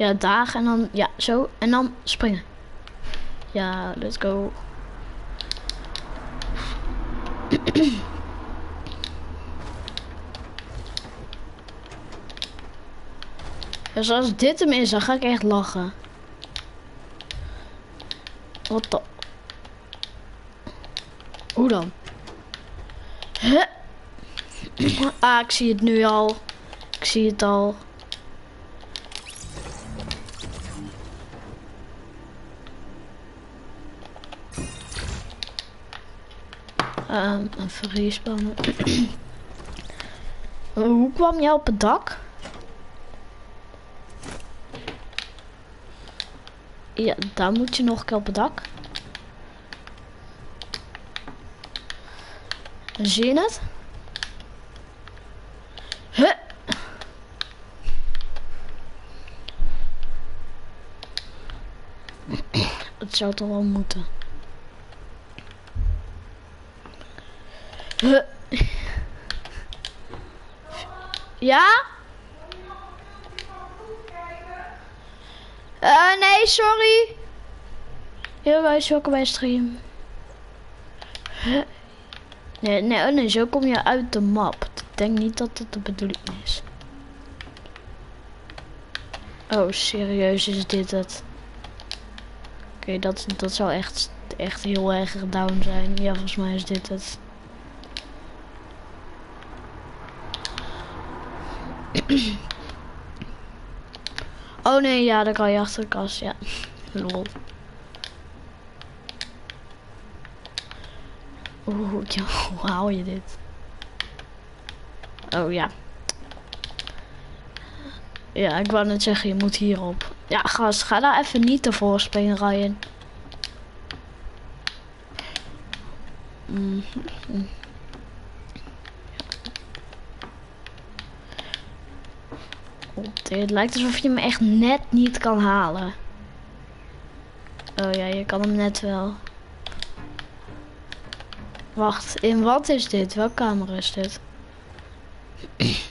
Ja, daar en dan, ja, zo. En dan springen. Ja, let's go. Dus als dit hem is, dan ga ik echt lachen. Wat dan? Hoe dan? Huh? Ah, ik zie het nu al. Ik zie het al. Um, respannen. Hoe kwam jij op het dak? Ja, daar moet je nog een keer op het dak. Zie je het? Het zou toch wel moeten. Ja? Uh, nee, sorry. Heel wij welkom bij stream. Nee, nee, oh nee, zo kom je uit de map. Ik denk niet dat dat de bedoeling is. Oh, serieus is dit het? Oké, dat, dat zou echt, echt heel erg down zijn. Ja, volgens mij is dit het. oh nee, ja, dan kan je achter de kast, ja. Lol. Oeh, hoe haal je dit? Oh ja. Ja, ik wou net zeggen, je moet hierop. Ja, gast, ga daar even niet ervoor springen, Ryan. Mm -hmm. Het lijkt alsof je hem echt net niet kan halen. Oh ja, je kan hem net wel. Wacht, in wat is dit? Welke kamer is dit?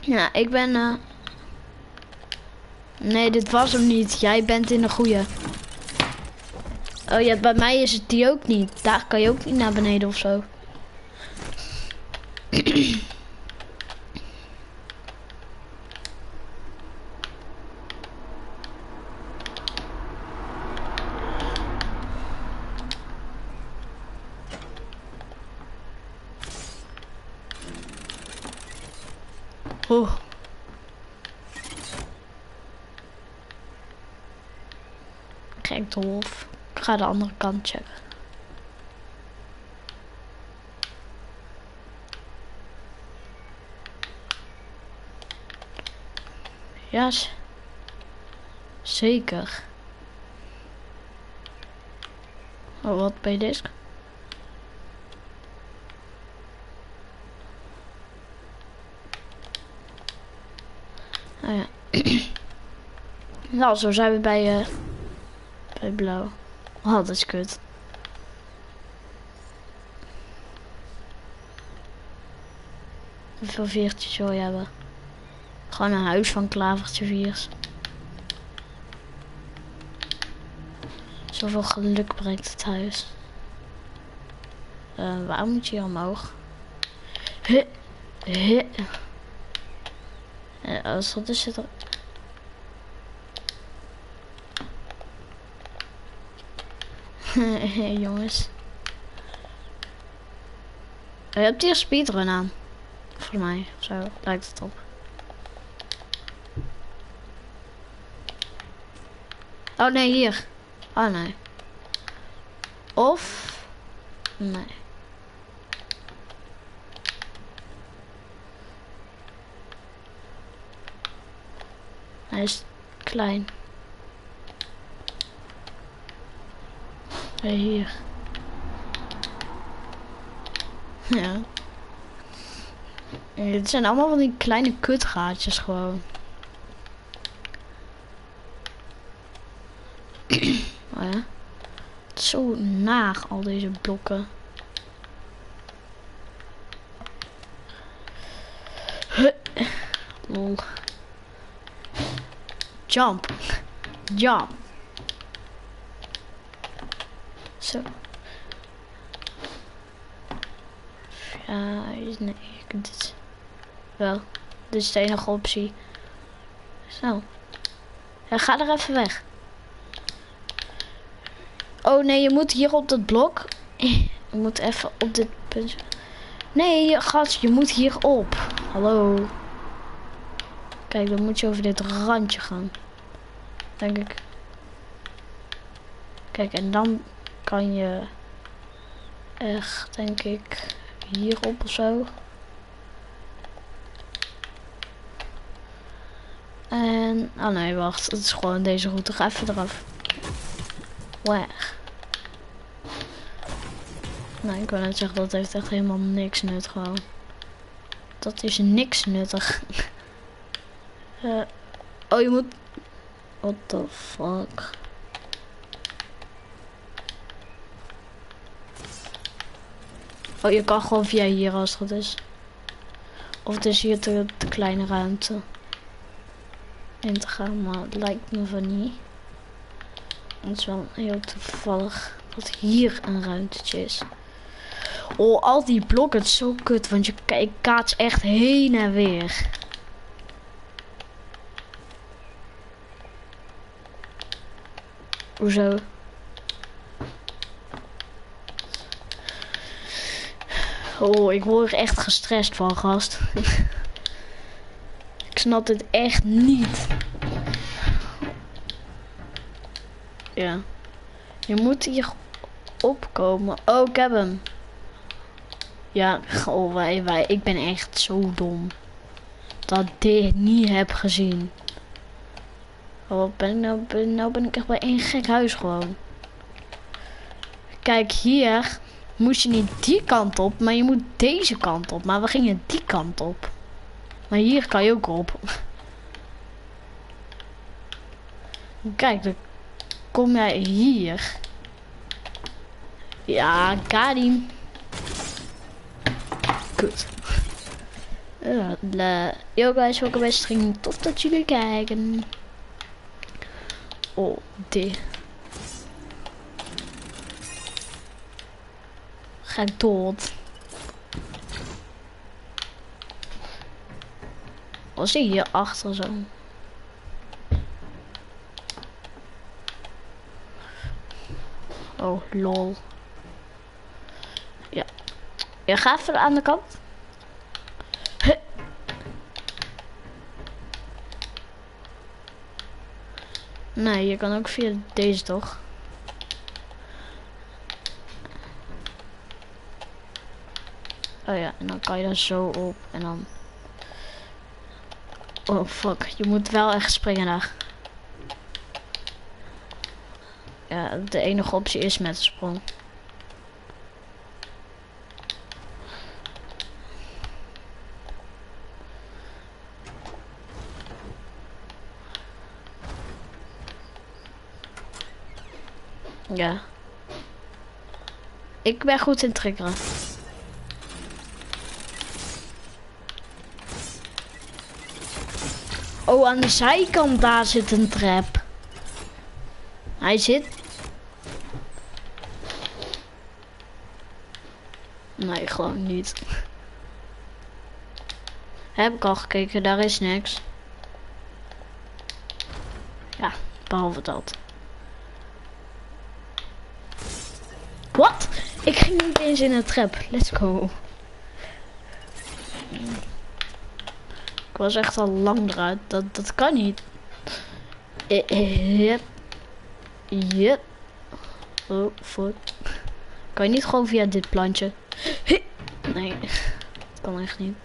ja, ik ben... Uh... Nee, dit was hem niet. Jij bent in de goede. Oh ja, bij mij is het die ook niet. Daar kan je ook niet naar beneden of zo. Oh. Kijk. Ik ga de andere kant checken. Ja, zeker. Oh, wat bij deze? Oh ja. nou, zo zijn we bij, uh, bij blauw. Oh, dat is kut. Hoeveel veertjes wil je hebben? Gewoon een huis van klavertje viers. Zoveel geluk brengt het huis. Uh, waar moet je omhoog? Huh. Huh. Uh, als dat is het hey, jongens. Je hebt hier speedrun aan. Voor mij, zo lijkt het op. Oh nee, hier. Oh nee. Of... Nee. Hij is klein. Hier. Ja. Het zijn allemaal van die kleine kutgaatjes gewoon. oh ja. Het is zo naag al deze blokken. Lol. Jump. Jump. Ja, nee, dit wel. Dit is de enige optie. Zo. Ja, ga er even weg. Oh nee, je moet hier op dat blok. Je moet even op dit punt. Nee, gast, je moet hier op. Hallo. Kijk, dan moet je over dit randje gaan. Denk ik. Kijk, en dan kan je echt, denk ik, hierop of zo. En, oh nee, wacht. Het is gewoon deze route. Ga even eraf. Weg. Nee, ik wil net zeggen, dat heeft echt helemaal niks nut gewoon. Dat is niks nuttig. uh, oh, je moet... What the fuck? Oh, je kan gewoon via hier als het goed is. Of het is hier te, kleine ruimte in te gaan, maar het lijkt me van niet. Het is wel heel toevallig dat hier een ruimtetje is. Oh, al die blokken, is zo kut, want je kaats echt heen en weer. Hoezo? Oh, ik word echt gestrest van, gast. ik snap het echt niet. Ja. Je moet hier opkomen. Oh, ik heb hem. Ja, oh, wij, wij, ik ben echt zo dom. Dat ik dit niet heb gezien. Oh, ben ik nou? Nou ben ik echt bij één gek huis gewoon. Kijk, hier moest je niet die kant op, maar je moet deze kant op. Maar we gingen die kant op. Maar hier kan je ook op. Kijk, dan kom jij hier. Ja, Karim. Kut. Uh, yo guys, welkom bij stream. Tof dat jullie kijken. Oh, dit. Ga ik dood. Wat zie je achter zo? Oh, lol. Ja. Ja, ga even aan de kant. Nee, je kan ook via deze toch? Oh ja, en dan kan je er zo op en dan... Oh fuck, je moet wel echt springen daar. Ja, de enige optie is met sprong. Ja. Ik ben goed in triggeren. Oh, aan de zijkant daar zit een trap. Hij zit... Nee, gewoon niet. Heb ik al gekeken, daar is niks. Ja, behalve dat. Wat? Ik ging niet eens in een trap. Let's go. Ik was echt al lang eruit. Dat, dat kan niet. Yep. Yep. Oh, fuck. Kan je niet gewoon via dit plantje? Nee. Dat kan echt niet.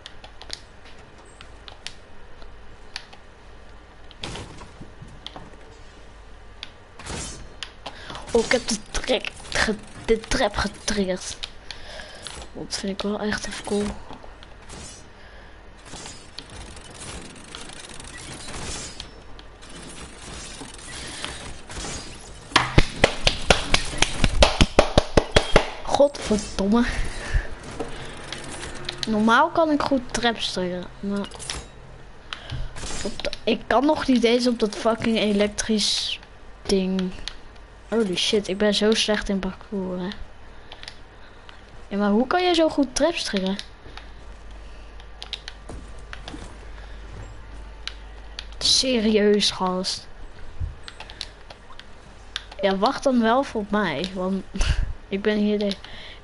Oh, ik heb de, trek, de trap getriggerd. Dat vind ik wel echt even cool. Godverdomme. Normaal kan ik goed trap sturen, maar... ik kan nog niet eens op dat fucking elektrisch ding. Holy shit, ik ben zo slecht in parcours, hè. Ja, maar hoe kan jij zo goed trap sturen? Serieus, gast. Ja, wacht dan wel voor mij, want... Ik ben hier de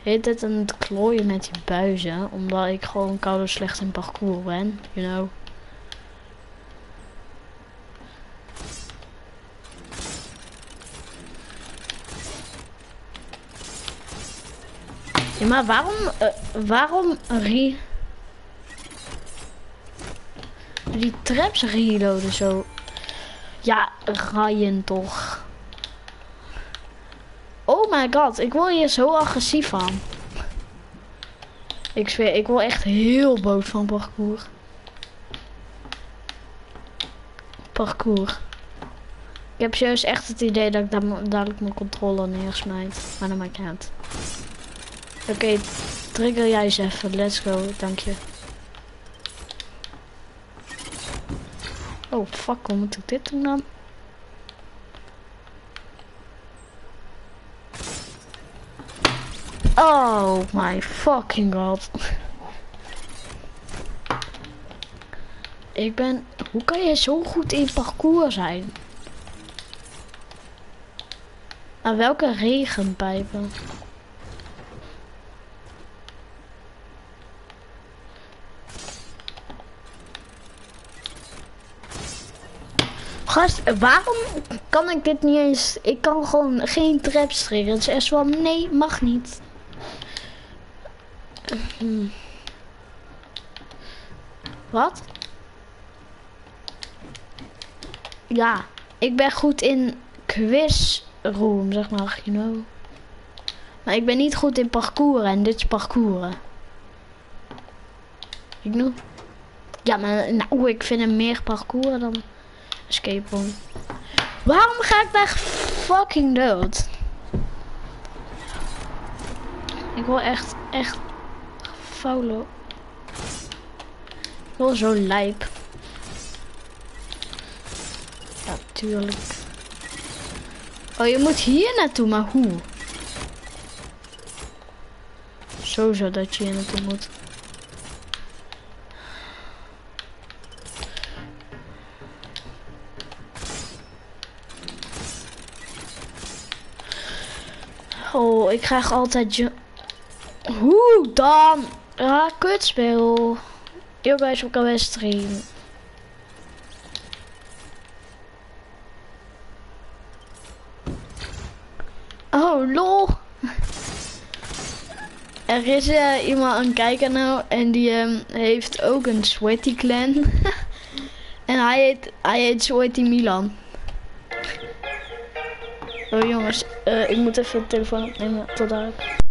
hele tijd aan het klooien met die buizen. Omdat ik gewoon koude slecht in parcours ben. You know. Ja, maar waarom... Uh, waarom re... Die traps reloaden zo Ja, Ryan toch. Oh my god, ik word hier zo agressief van. Ik zweer, ik word echt heel boos van parcours. Parcours. Ik heb juist echt het idee dat ik daar dadelijk mijn controle neersmijt. Maar dat maakt niet. Oké, trigger jij eens even. Let's go, dank je. Oh fuck, hoe moet ik dit doen dan? Oh my fucking god. Ik ben... Hoe kan je zo goed in parcours zijn? Aan welke regenpijpen? Gast, waarom kan ik dit niet eens... Ik kan gewoon geen traps triggeren. Het is echt wel... Nee, mag niet. Wat? Ja, ik ben goed in quizroom, zeg maar, you know. Maar ik ben niet goed in parcours en dit is parcours. Ik know. Ja, maar nou, ik vind hem meer parcours dan escape room. Waarom ga ik daar fucking dood? Ik wil echt, echt faulo. Ik wil zo lijp. Ja, tuurlijk. Oh, je moet hier naartoe, maar hoe? Sowieso dat je hier naartoe moet. Oh, ik krijg altijd... Hoe dan? Ja, kutspel. Bij op stream. Oh, lol. Er is uh, iemand aan kijken nou en die um, heeft ook een Sweaty clan. en hij heet, hij heet Sweaty Milan. Oh jongens, uh, ik moet even de telefoon opnemen. Tot daar.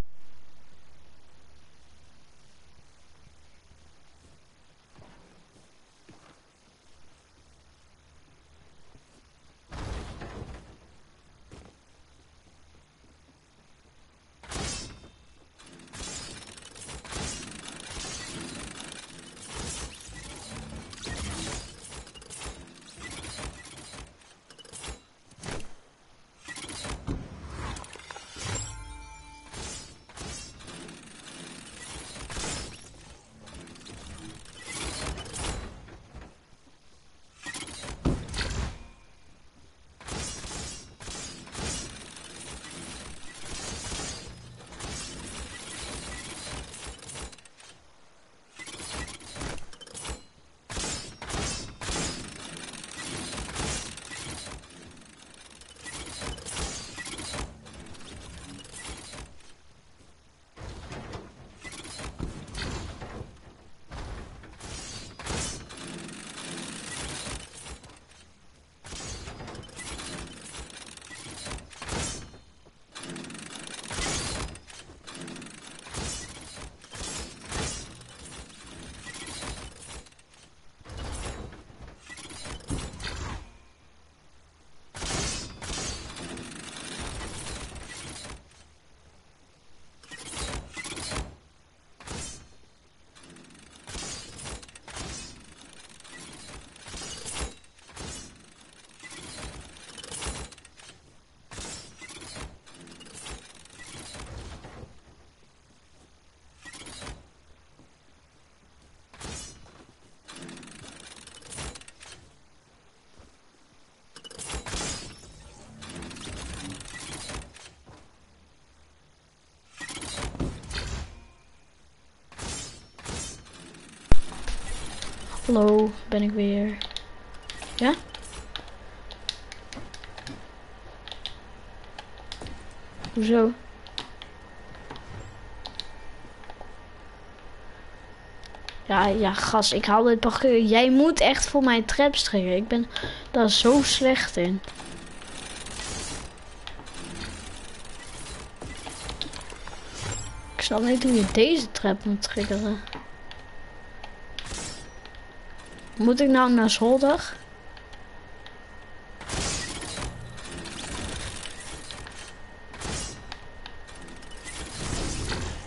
Hallo, ben ik weer. Ja? Hoezo? Ja, ja, gas, ik haal dit parcours. Jij moet echt voor mij traps trekken. Ik ben daar zo slecht in. Ik snap niet hoe je deze trap moet triggeren. Moet ik nou naar zolder?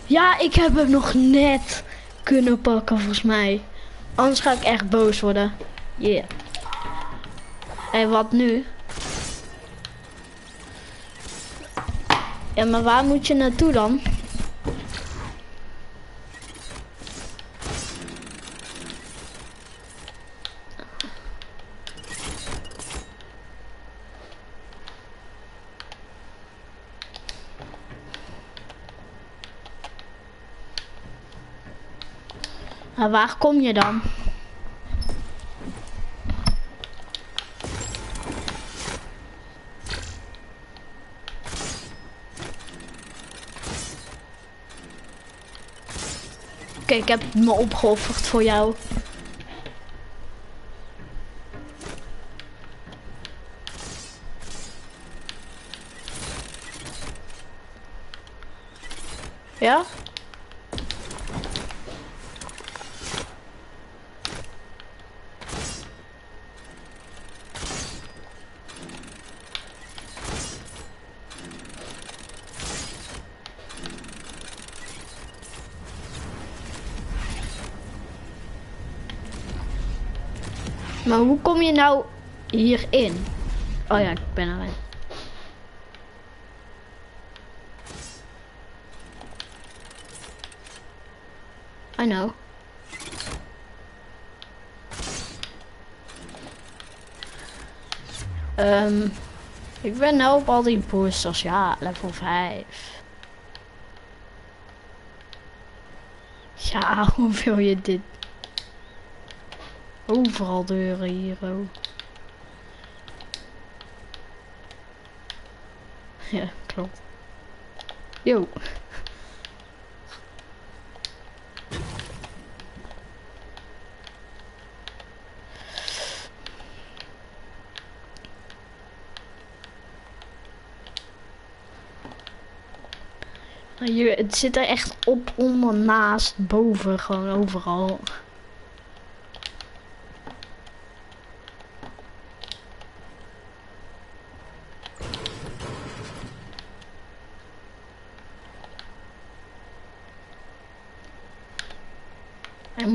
Ja, ik heb hem nog net kunnen pakken volgens mij. Anders ga ik echt boos worden. Yeah. En wat nu? Ja, maar waar moet je naartoe dan? Waar kom je dan? Oké, ik heb me opgeofferd voor jou. Ja? Maar hoe kom je nou hierin? Oh ja, ik ben erin. I know. Um, ik ben nou op al die boosters. Ja, level 5. Ja, hoe wil je dit? Overal deuren hier. Ja, klopt. Yo. Hier, het zit er echt op, onder, naast, boven, gewoon overal.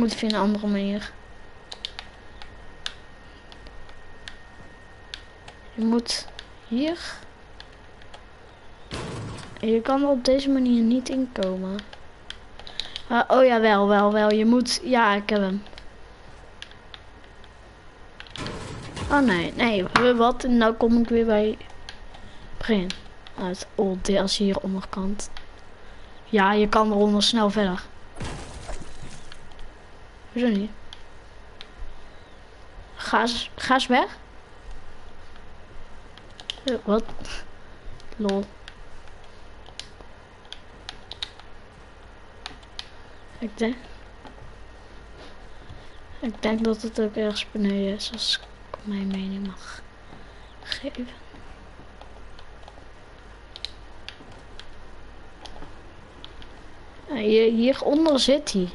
Moet via een andere manier. Je moet hier. Je kan op deze manier niet inkomen. Uh, oh ja, wel, wel, wel. Je moet... Ja, ik heb hem. Oh nee, nee. Wat? Nou kom ik weer bij... Begin. Uit old DLC hier onderkant. Ja, je kan eronder snel verder. Hoezo niet? Ga eens, ga eens weg. Uh, wat? Lol. Ik denk... Ik denk dat het ook ergens beneden is, als ik mijn mening mag geven. Hier, hieronder zit hij.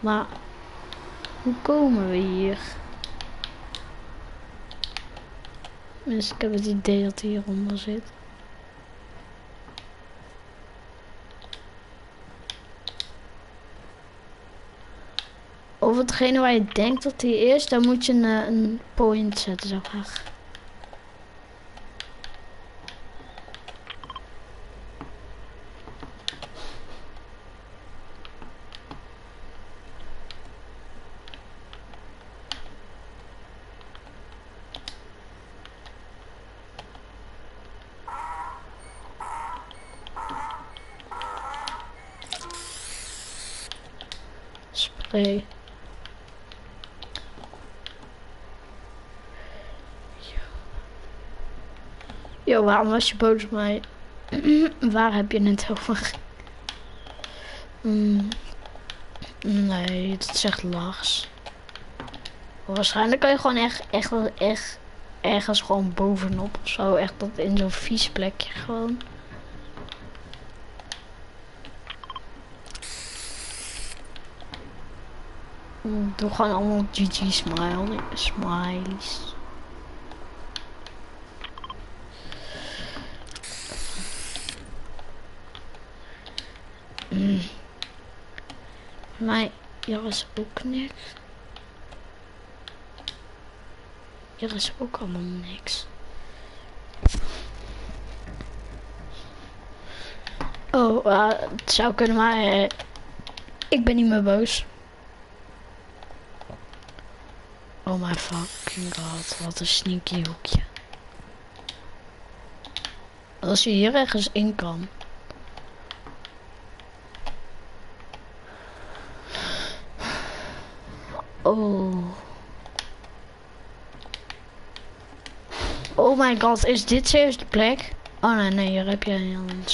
Maar hoe komen we hier? Dus ik heb het idee dat hij hieronder zit. Of hetgene waar je denkt dat hij is, dan moet je een, een point zetten, zo graag. Spray. Waarom was je boos op mij? Waar heb je het over? Mm. Nee, dat is echt lags. Waarschijnlijk kan je gewoon echt, echt, echt ergens gewoon bovenop of zo. Echt dat in zo'n vies plekje gewoon. Doe gewoon allemaal GG smile, smileys. Mm. Maar hier is ook niks. Hier is ook allemaal niks. Oh, uh, het zou kunnen, maar uh, ik ben niet meer boos. Oh my fucking god, wat een sneaky hoekje. Als je hier ergens in kan. Oh. Oh my god, is dit serieus de plek? Oh nee, nee, hier heb je een...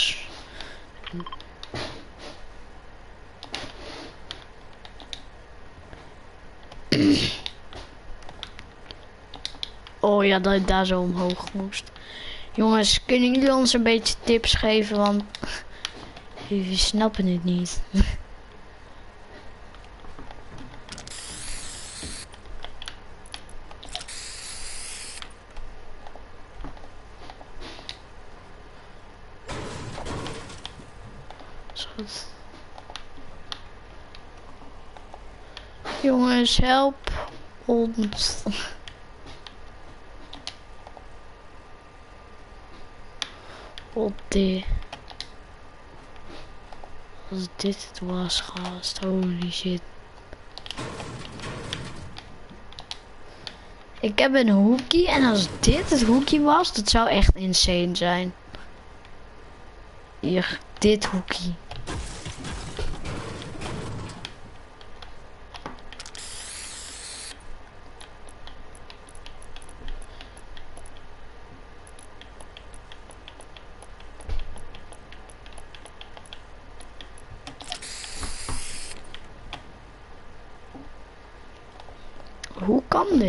Oh ja, dat ik daar zo omhoog moest. Jongens, kunnen jullie ons een beetje tips geven? Want jullie snappen het niet. Help ons. op als dit het was gast holy shit ik heb een hoekie en als dit het hoekje was dat zou echt insane zijn hier dit hoekie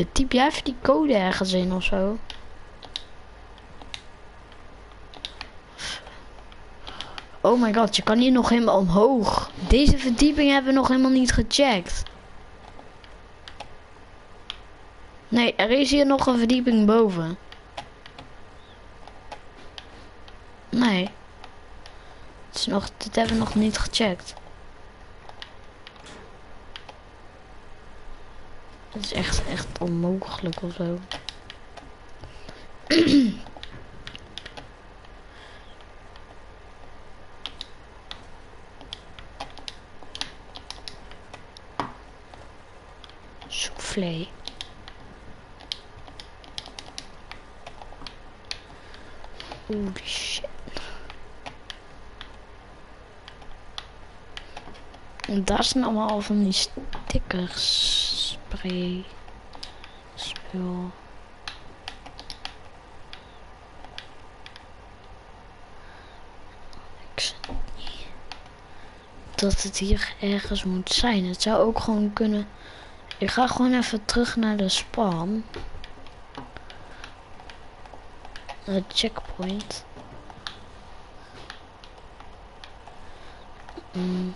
Typ jij even die code ergens in of zo? Oh my god, je kan hier nog helemaal omhoog. Deze verdieping hebben we nog helemaal niet gecheckt. Nee, er is hier nog een verdieping boven. Nee. Het is nog, dit hebben we nog niet gecheckt. Het is echt, echt onmogelijk of zo. Soufflé. Holy shit. En daar zijn allemaal van die stickers Ik niet dat het hier ergens moet zijn. Het zou ook gewoon kunnen. Ik ga gewoon even terug naar de spam. Naar checkpoint. Mm.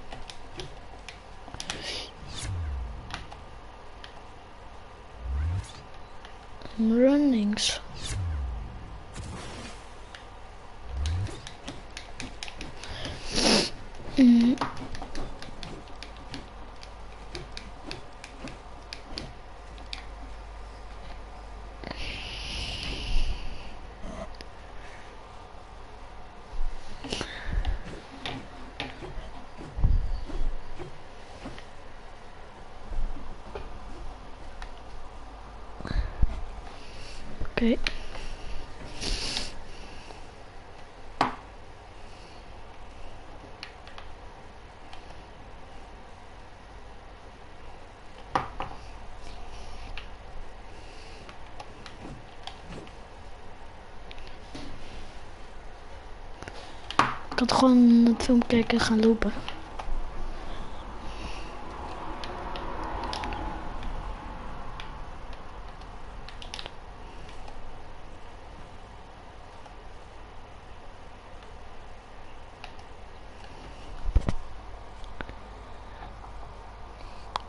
had gewoon het film kijken en gaan lopen.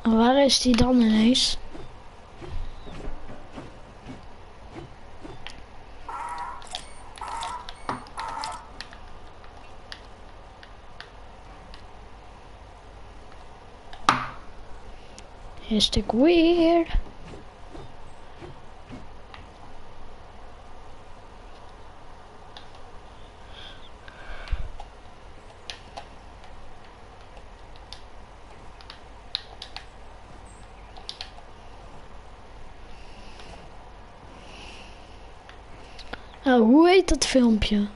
En waar is die dan ineens? Het weird? Nou, hoe heet dat filmpje?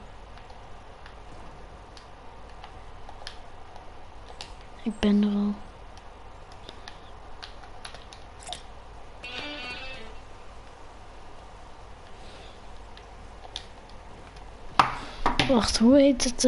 Hoe heet het?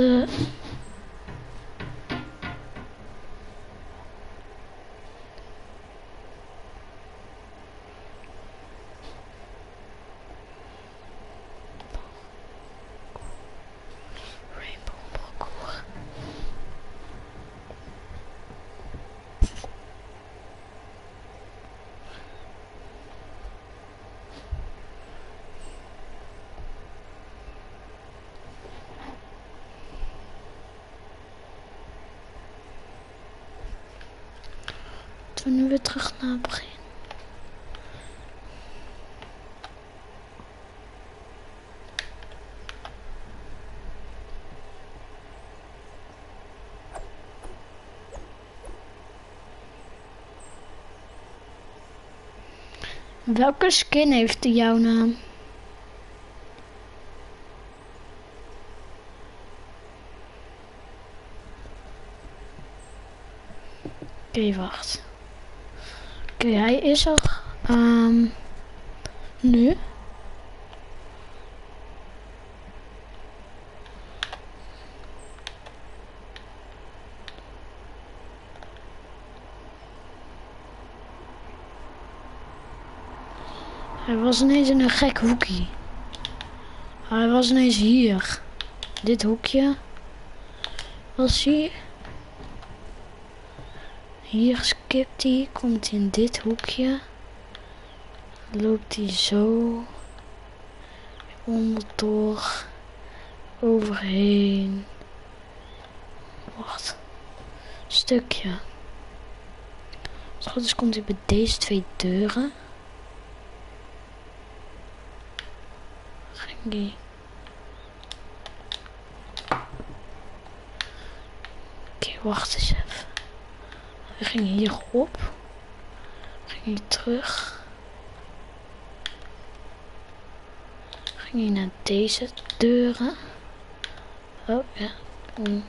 Laten we nu weer terug naar het begin. Welke skin heeft jouw naam? Oké, wacht. Oké, hij is er. ehm, nu. Hij was ineens in een gek hoekje. Hij was ineens hier. Dit hoekje. Was hij. Hier skipt hij, komt in dit hoekje. Loopt hij zo. Onderdoor. Overheen. Wacht. Stukje. Als het goed is komt hij bij deze twee deuren. Ging die. Oké, wacht eens even. We gingen hier terug. We gingen hier naar deze deuren. Oh ja. Mm.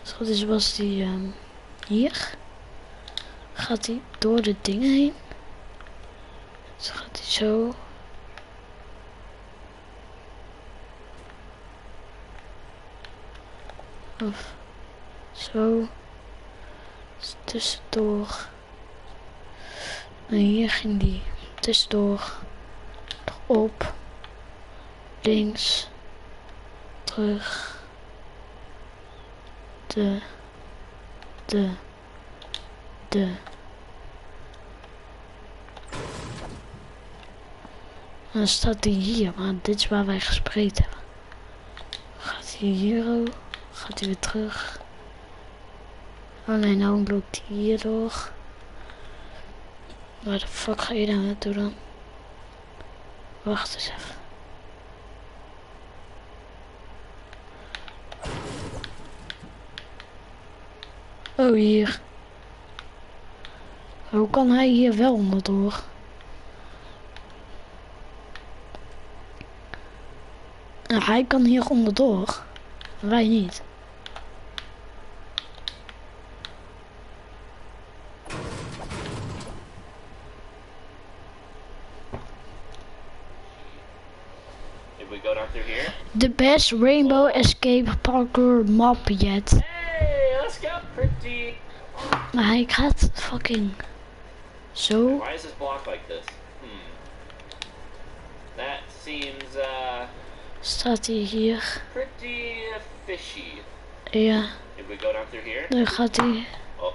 Als het goed is was die ehm, hier. Gaat hij door de dingen heen. Dus gaat hij zo. Of zo. Tussendoor. En hier ging die tussendoor. Op. Links. Terug. De. De. De. En dan staat hij hier, maar dit is waar wij gespreid hebben. Gaat hij hier? Gaat hij weer terug? Alleen nou hij hierdoor. Waar de fuck ga je daar naartoe dan? Wacht eens even. Oh, hier. Hoe kan hij hier wel onderdoor? Nou, hij kan hier onderdoor. Wij niet. We go down through here? The best rainbow escape parkour map yet. Hey, let's go, pretty. Maar hij gaat fucking zo. Why is this block like this? Hmm. That seems uh Staat hij hier. pretty fishy. Ja, Did we go down through here? dan gaat hij. Oh,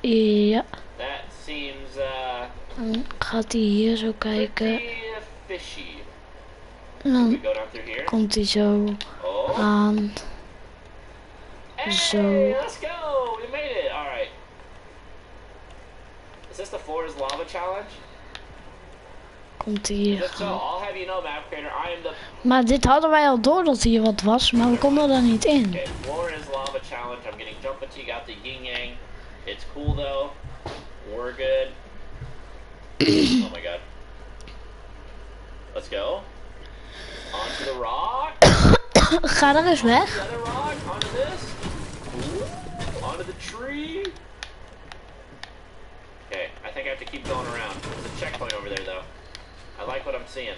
Ja, that seems uh dan gaat hij hier zo kijken. pretty fishy. Dan komt hij zo aan. Hey, So- let's go! We made it! Alright. Is this the floor is lava challenge? Komt hij hier. Aan. Maar dit hadden wij al door dat hier wat was, maar we konden er niet in. okay, floor is lava challenge. I'm getting jump fatigue out the yin yang. It's cool though. We're good. oh my god. Let's go. Onto the rock. Ga er eens weg. Rock. Onto this. Ooh, Onto the tree. Okay, I think I have to keep going around. There's a checkpoint over there though. I like what I'm seeing.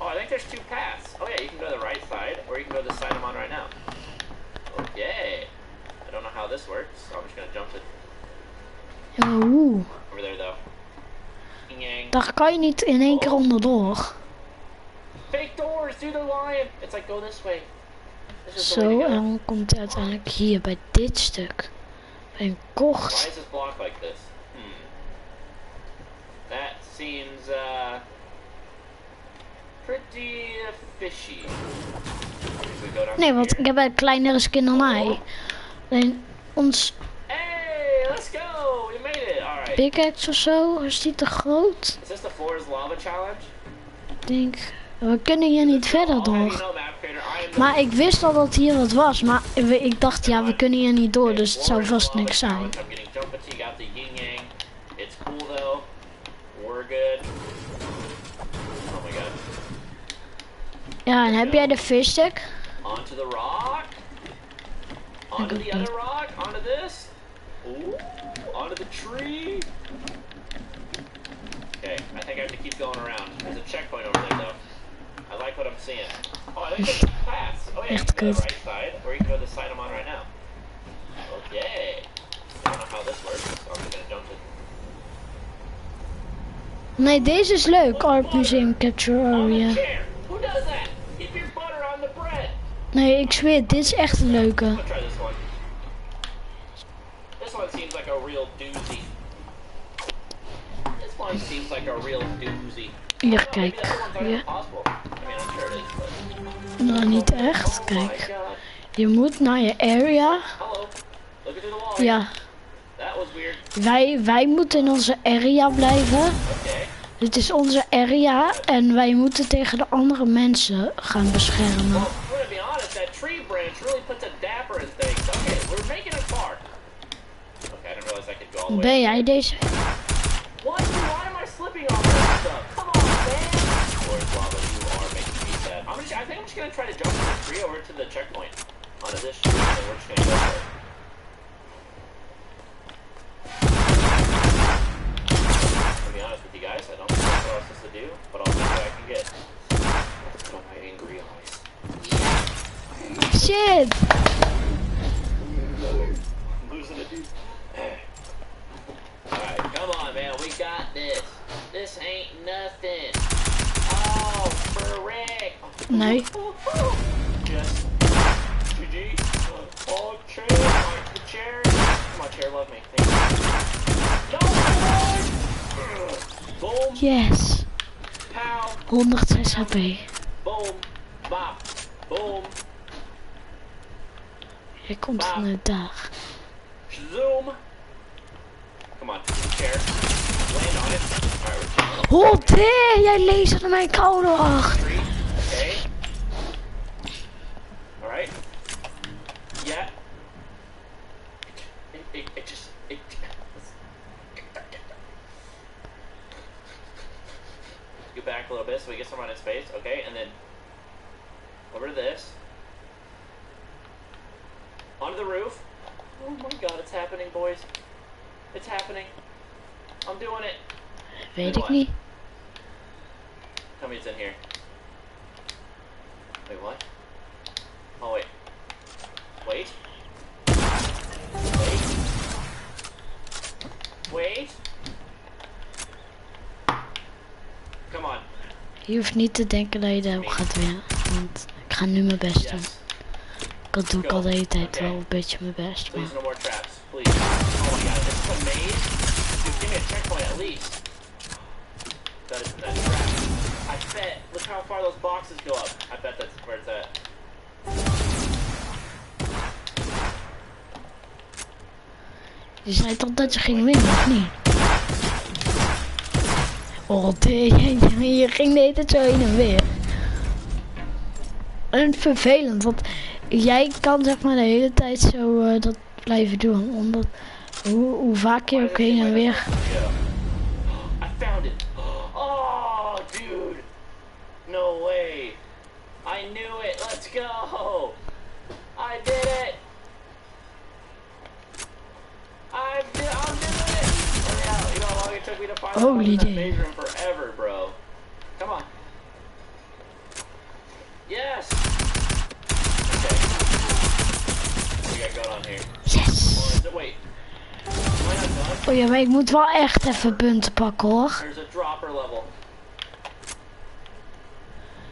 Oh, I think there's two paths. Oh yeah, you can go to the right side, or you can go to the side I'm on right now. Okay. I don't know how this works, so I'm just gonna jump it Ja, oeh. over there though. Daar kan je niet in één keer onderdoor. Fake doors, do the lion. It's like go this way. This Zo, way en dan komt hij uiteindelijk hier bij dit stuk. Bij een Why kocht. is this block like this? Hmm. That seems uh pretty fishy. Nee, here? want ik heb een kleinere skin dan hij. Alleen ons Hey, let's go! We made it! Alright. pickaxe of zo is die te groot. Is this the is lava challenge? Ik denk, we kunnen hier niet verder door. Maar ik wist al dat hier wat was, maar ik dacht, ja, we kunnen hier niet door, dus het zou vast niks zijn. Ja, en heb jij de fishstick? Onto the rock. Onto the other rock. Onto this. Ooh. Onto the tree. Okay, I think I have to keep going around. There's a checkpoint over there Echt can go to kut. the right side, or you can go to the side I'm on right now. Okay. I don't know how this works, so I'm gonna jump it. Nee, deze is leuk, Art Museum Capture Area. Who does that? Keep your butter on the bread. Nee, ik zweer, dit is echt een leuke. I'm gonna try this one. This one seems like a real doozy. Hier, kijk. but... Nou, niet echt. Kijk. Je moet naar je area. Ja, wij, wij moeten in onze area blijven. Dit is onze area en wij moeten tegen de andere mensen gaan beschermen. Well, I'm gonna I think I'm just gonna try to jump from the tree over to the checkpoint. Onto this and we're just gonna go for it. To be honest with you guys, I don't know what else is to do, but I'll do what I can get. Let's my angry eyes. Shit! I'm losing it, dude. Alright, come on, man. We got this. This ain't nothing. Nee. Yes. GG. Oh, chair. Like the chair. Come on, chair. Love me. Thank you. No, Boom. Yes. Pow. 106 HP. Je komt vanuit daar. Zoom. Come on, chair. Land on it. Alright, we're Oh, damn, jij mijn koude acht. Three. Okay. Alright. Yeah. It, it, it just. It, Get back a little bit so we get some run in space. Okay, and then. over to this. Onto the roof. Oh my god, it's happening, boys. It's happening. I'm doing it. Weet ik niet. Tell me it's in here. Wait, what? Oh, wait. Wait. Wait. Wait. Come on. Je hoeft niet te denken dat je daarop gaat winnen. Want ik ga nu mijn best doen. Dat doe ik al de hele tijd wel een beetje mijn best. Maar Please, no more traps. Please. Oh my god, a maze? Dude, give me a checkpoint at least. That is that trap. I bet. Look how far those boxes go up. I bet that's where it's at. je zei toch dat je ging winnen, of niet? Oh, de- je ging de hele zo heen en weer. En vervelend, want jij kan zeg maar de hele tijd zo eh, dat blijven doen. Omdat hoe, hoe vaak je ook heen en weer. I found it. Oh, dude. No way. I knew it. Let's go. I did it. I did, I'm doing it. Oh, Hurry out. You know how long it took me to find Holy day. maze room forever, bro. Come on. Yes. Okay. What do we got on here? Yes! Or is it, wait. Oh ja, maar ik moet wel echt even punten pakken hoor.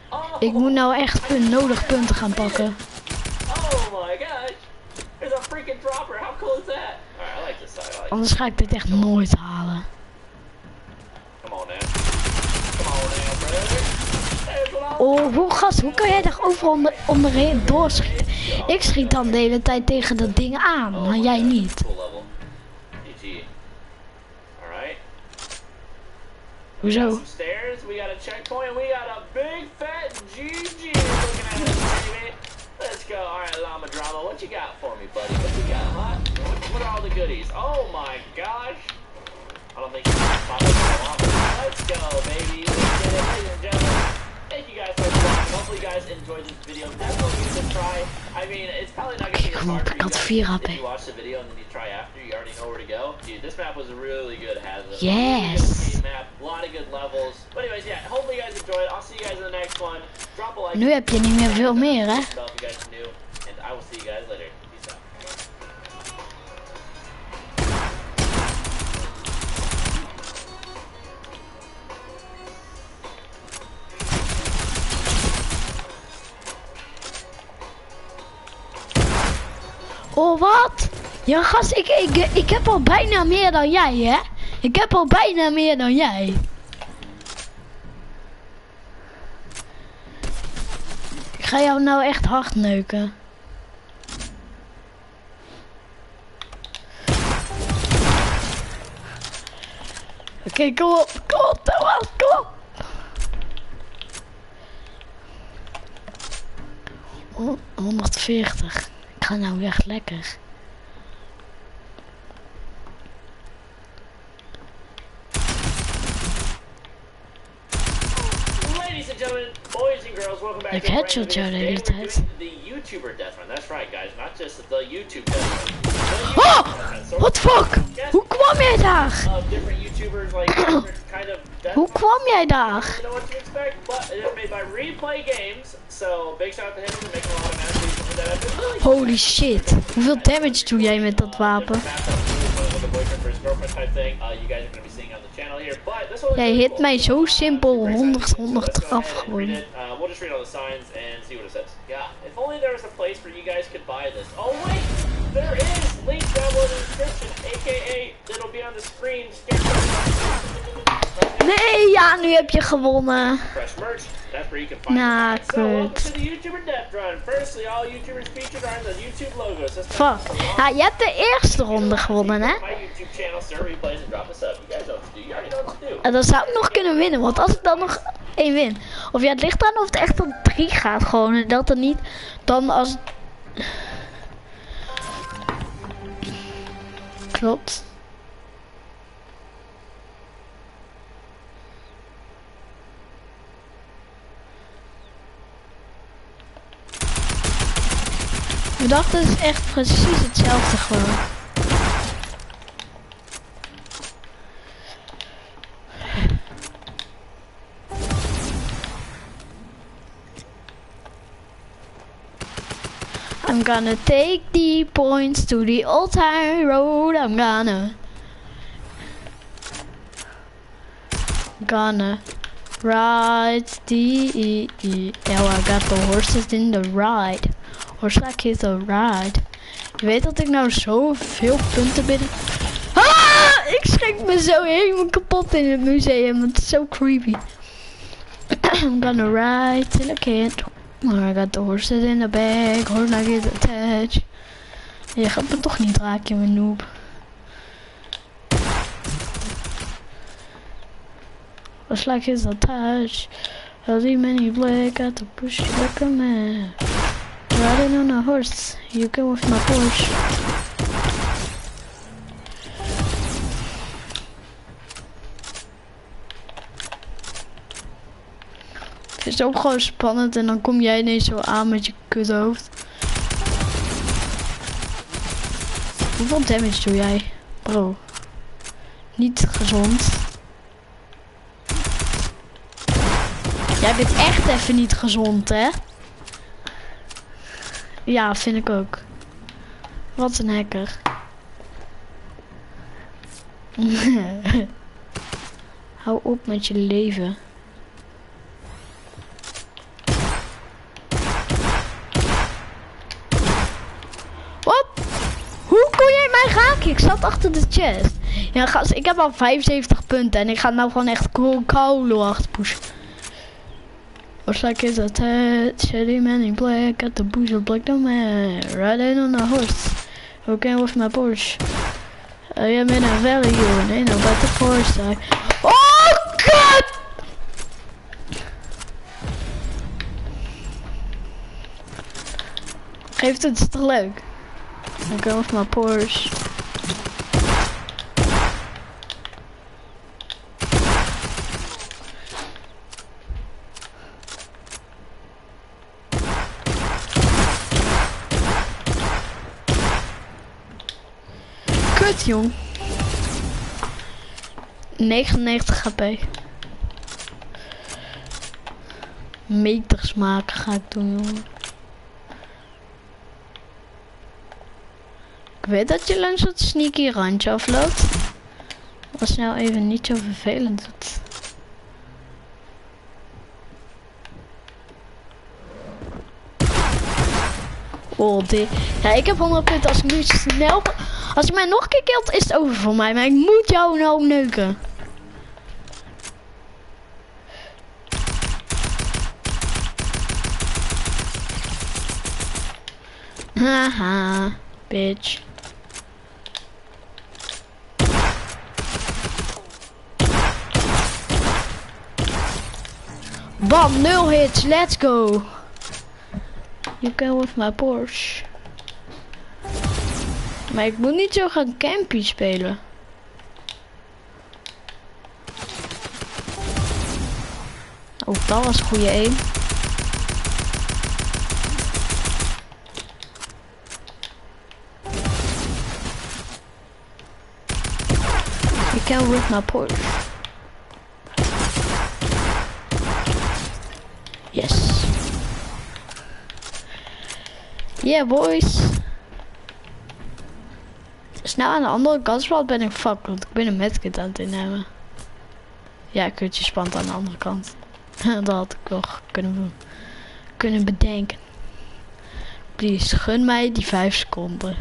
Oh, Ik moet nou echt pun nodig punten gaan pakken. Oh my gosh. There's a freaking dropper. How cool is that? Alright, I like this side. I like Anders ga ik dit echt nooit halen. Come on now. Come on now, brother. There's what I'm Oh, hoe gast, hoe kan jij daar overal onder, onderheen doorschieten? Ik schiet dan de hele tijd tegen dat ding aan, maar my jij niet. Some stairs. We got a checkpoint. We got a big fat GG looking at us, baby. Let's go. Alright, Llama Drama. What you got for me, buddy? What you got, huh? What are all the goodies? Oh my gosh. I don't think you can pop. Let's go, baby. Let's get it, ladies and gentlemen. Hopefully you guys enjoyed this video. Definitely give it a try. I mean, it's probably not gonna be as hard for ik you had guys vier if HP. you watch the video and then you try after. You already know where to go. Dude, this map was really good, Hazard. Yes. map, a lot of good levels. But anyways, yeah, hopefully you guys enjoyed. I'll see you guys in the next one. Drop a like. Nu heb je niet meer veel meer, hè? If you guys are new, and I will see you guys later. Oh, wat? Ja, gast, ik, ik, ik heb al bijna meer dan jij, hè? Ik heb al bijna meer dan jij. Ik ga jou nou echt hard neuken. Oké, kom op, kom op, kom op. Oh, 140. Ga nou echt lekker. Ik headshot new jou de hele tijd. doing The YouTuber death run. That's right, guys. Not just the YouTube death run. The Oh! What fuck? Hoe kwam jij daar? Hoe kwam jij daar? So big shout out to him for making a lot of for that. Holy shit. Hoeveel damage doe jij met dat wapen? Jij hit mij zo simpel 100, 100 af gewoon. We'll just read all the signs and see what it says. Yeah, if only there was a place where you guys could buy this. Oh wait, there is. Link down below in the description, aka it'll be on the screen. Nee, ja, nu heb je gewonnen. Fresh merch. That's where you can find Nah, it. So, welcome to the YouTuber Death Run. Firstly, all YouTubers featured are in the YouTube logos. Fuck. Ja, je hebt de eerste ronde gewonnen, hè? En dan zou ik nog kunnen winnen, want als ik dan nog één win. Of ja, het ligt aan of het echt op drie gaat gewoon. En dat er niet dan als... Klopt. We dachten het is echt precies hetzelfde gewoon. I'm gonna take the points to the old time road. I'm gonna gonna ride the Oh, I got the horses in the ride. Horseback is a ride. Je weet dat ik nou zoveel punten binnen... Ah! Ik schrik me zo helemaal kapot in het museum. Het is zo creepy. I'm gonna ride till I can't. Oh, I got the horses in the back. Horse is attached. Je gaat me toch niet raken, mijn noob. Like it's attached. How the many black got to push like a man. Riding on a horse, you go with my Porsche. Het is ook gewoon spannend en dan kom jij ineens zo aan met je kuthoofd. Hoeveel damage doe jij? Bro. Niet gezond. Jij bent echt even niet gezond, hè? Ja, vind ik ook. Wat een hacker. Hou op met je leven. Wat? Hoe kon jij mij raken? Ik zat achter de chest. Ja, gast, ik heb al 75 punten en ik ga nou gewoon echt cool Colo achter pushen. Looks like it's a tad shitty man in black got the booze of black no man riding on a horse. Okay with my Porsche. I am in a valley and ain't about the forest I Oh god! Geeft het is toch leuk? Okay with my Porsche. Jong. 99 HP. Meters maken ga ik doen, jongen. Ik weet dat je langs dat sneaky randje afloopt. Was nou even niet zo vervelend. Dat... Oh, dit. Ja, ik heb 100 punten. Als ik nu snel... Als je mij nog een keer kilt, is het over voor mij. Maar ik moet jou nou neuken. Haha, bitch. Bam, nul hits, let's go. You go with my Porsche. Maar ik moet niet zo gaan campy spelen. Oh, dat was goede aim. You can with my Porsche. Yes. Yeah, boys. Snel aan de andere kant ben ik fuck, want ik ben een medkit aan het innemen. Ja, kutje spant aan de andere kant. Dat had ik nog kunnen, kunnen bedenken. Please, gun mij die 5 seconden.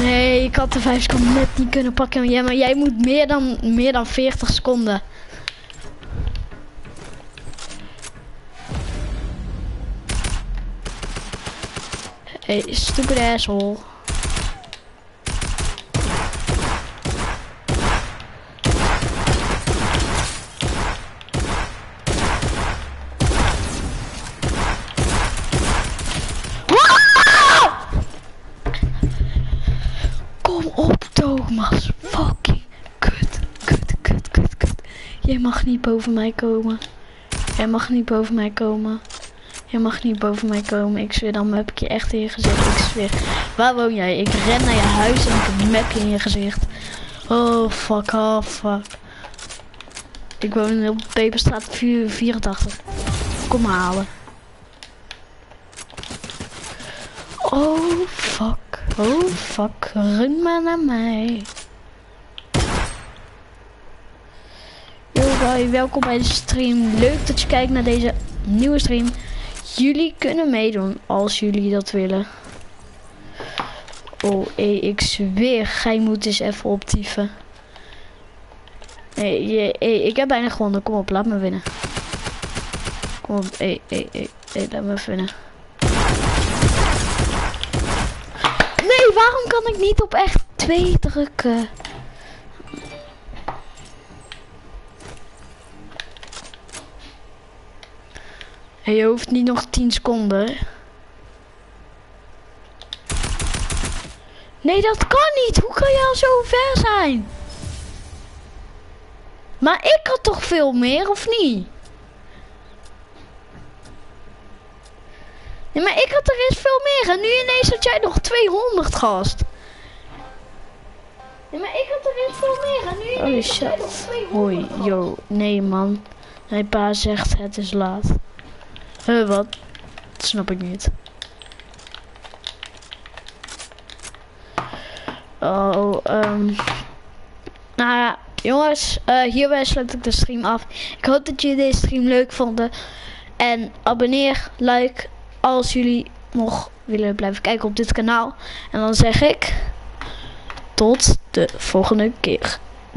Nee, ik had de 5 seconden net niet kunnen pakken. Ja, maar jij moet meer dan, meer dan 40 seconden. Hey, stupid asshole. Kom op, Thomas. Fucking kut, kut, kut, kut, kut. Jij mag niet boven mij komen. Jij mag niet boven mij komen. Je mag niet boven mij komen. Ik zweer, dan heb ik je echt in je gezicht. Ik zweer. Waar woon jij? Ik ren naar je huis en ik een mapje in je gezicht. Oh, fuck off, fuck. Ik woon op Peperstraat 4 84. Kom me halen. Oh, fuck. Oh, fuck. Run maar naar mij. Yo. Welkom bij de stream. Leuk dat je kijkt naar deze nieuwe stream. Jullie kunnen meedoen als jullie dat willen. Oh, ik zweer, gij moet eens even optieven. Hey, hey, ik heb bijna gewonnen. Kom op, laat me winnen. Kom op, hey, hey, hey, laat me winnen. Nee, waarom kan ik niet op echt 2 drukken? Hey, je hoeft niet nog 10 seconden. Nee, dat kan niet. Hoe kan je al zo ver zijn? Maar ik had toch veel meer, of niet? Nee, maar ik had er eens veel meer. En nu ineens had jij nog 200, gast. Nee, maar ik had er eens veel meer. En nu ineens had jij nog 200. Hoi, yo. Nee, man. Mijn pa zegt het is laat. Huh, wat? Dat snap ik niet. Oh, ehm. Nou ja, jongens, uh, hierbij sluit ik de stream af. Ik hoop dat jullie deze stream leuk vonden. En abonneer, like, als jullie nog willen blijven kijken op dit kanaal. En dan zeg ik tot de volgende keer.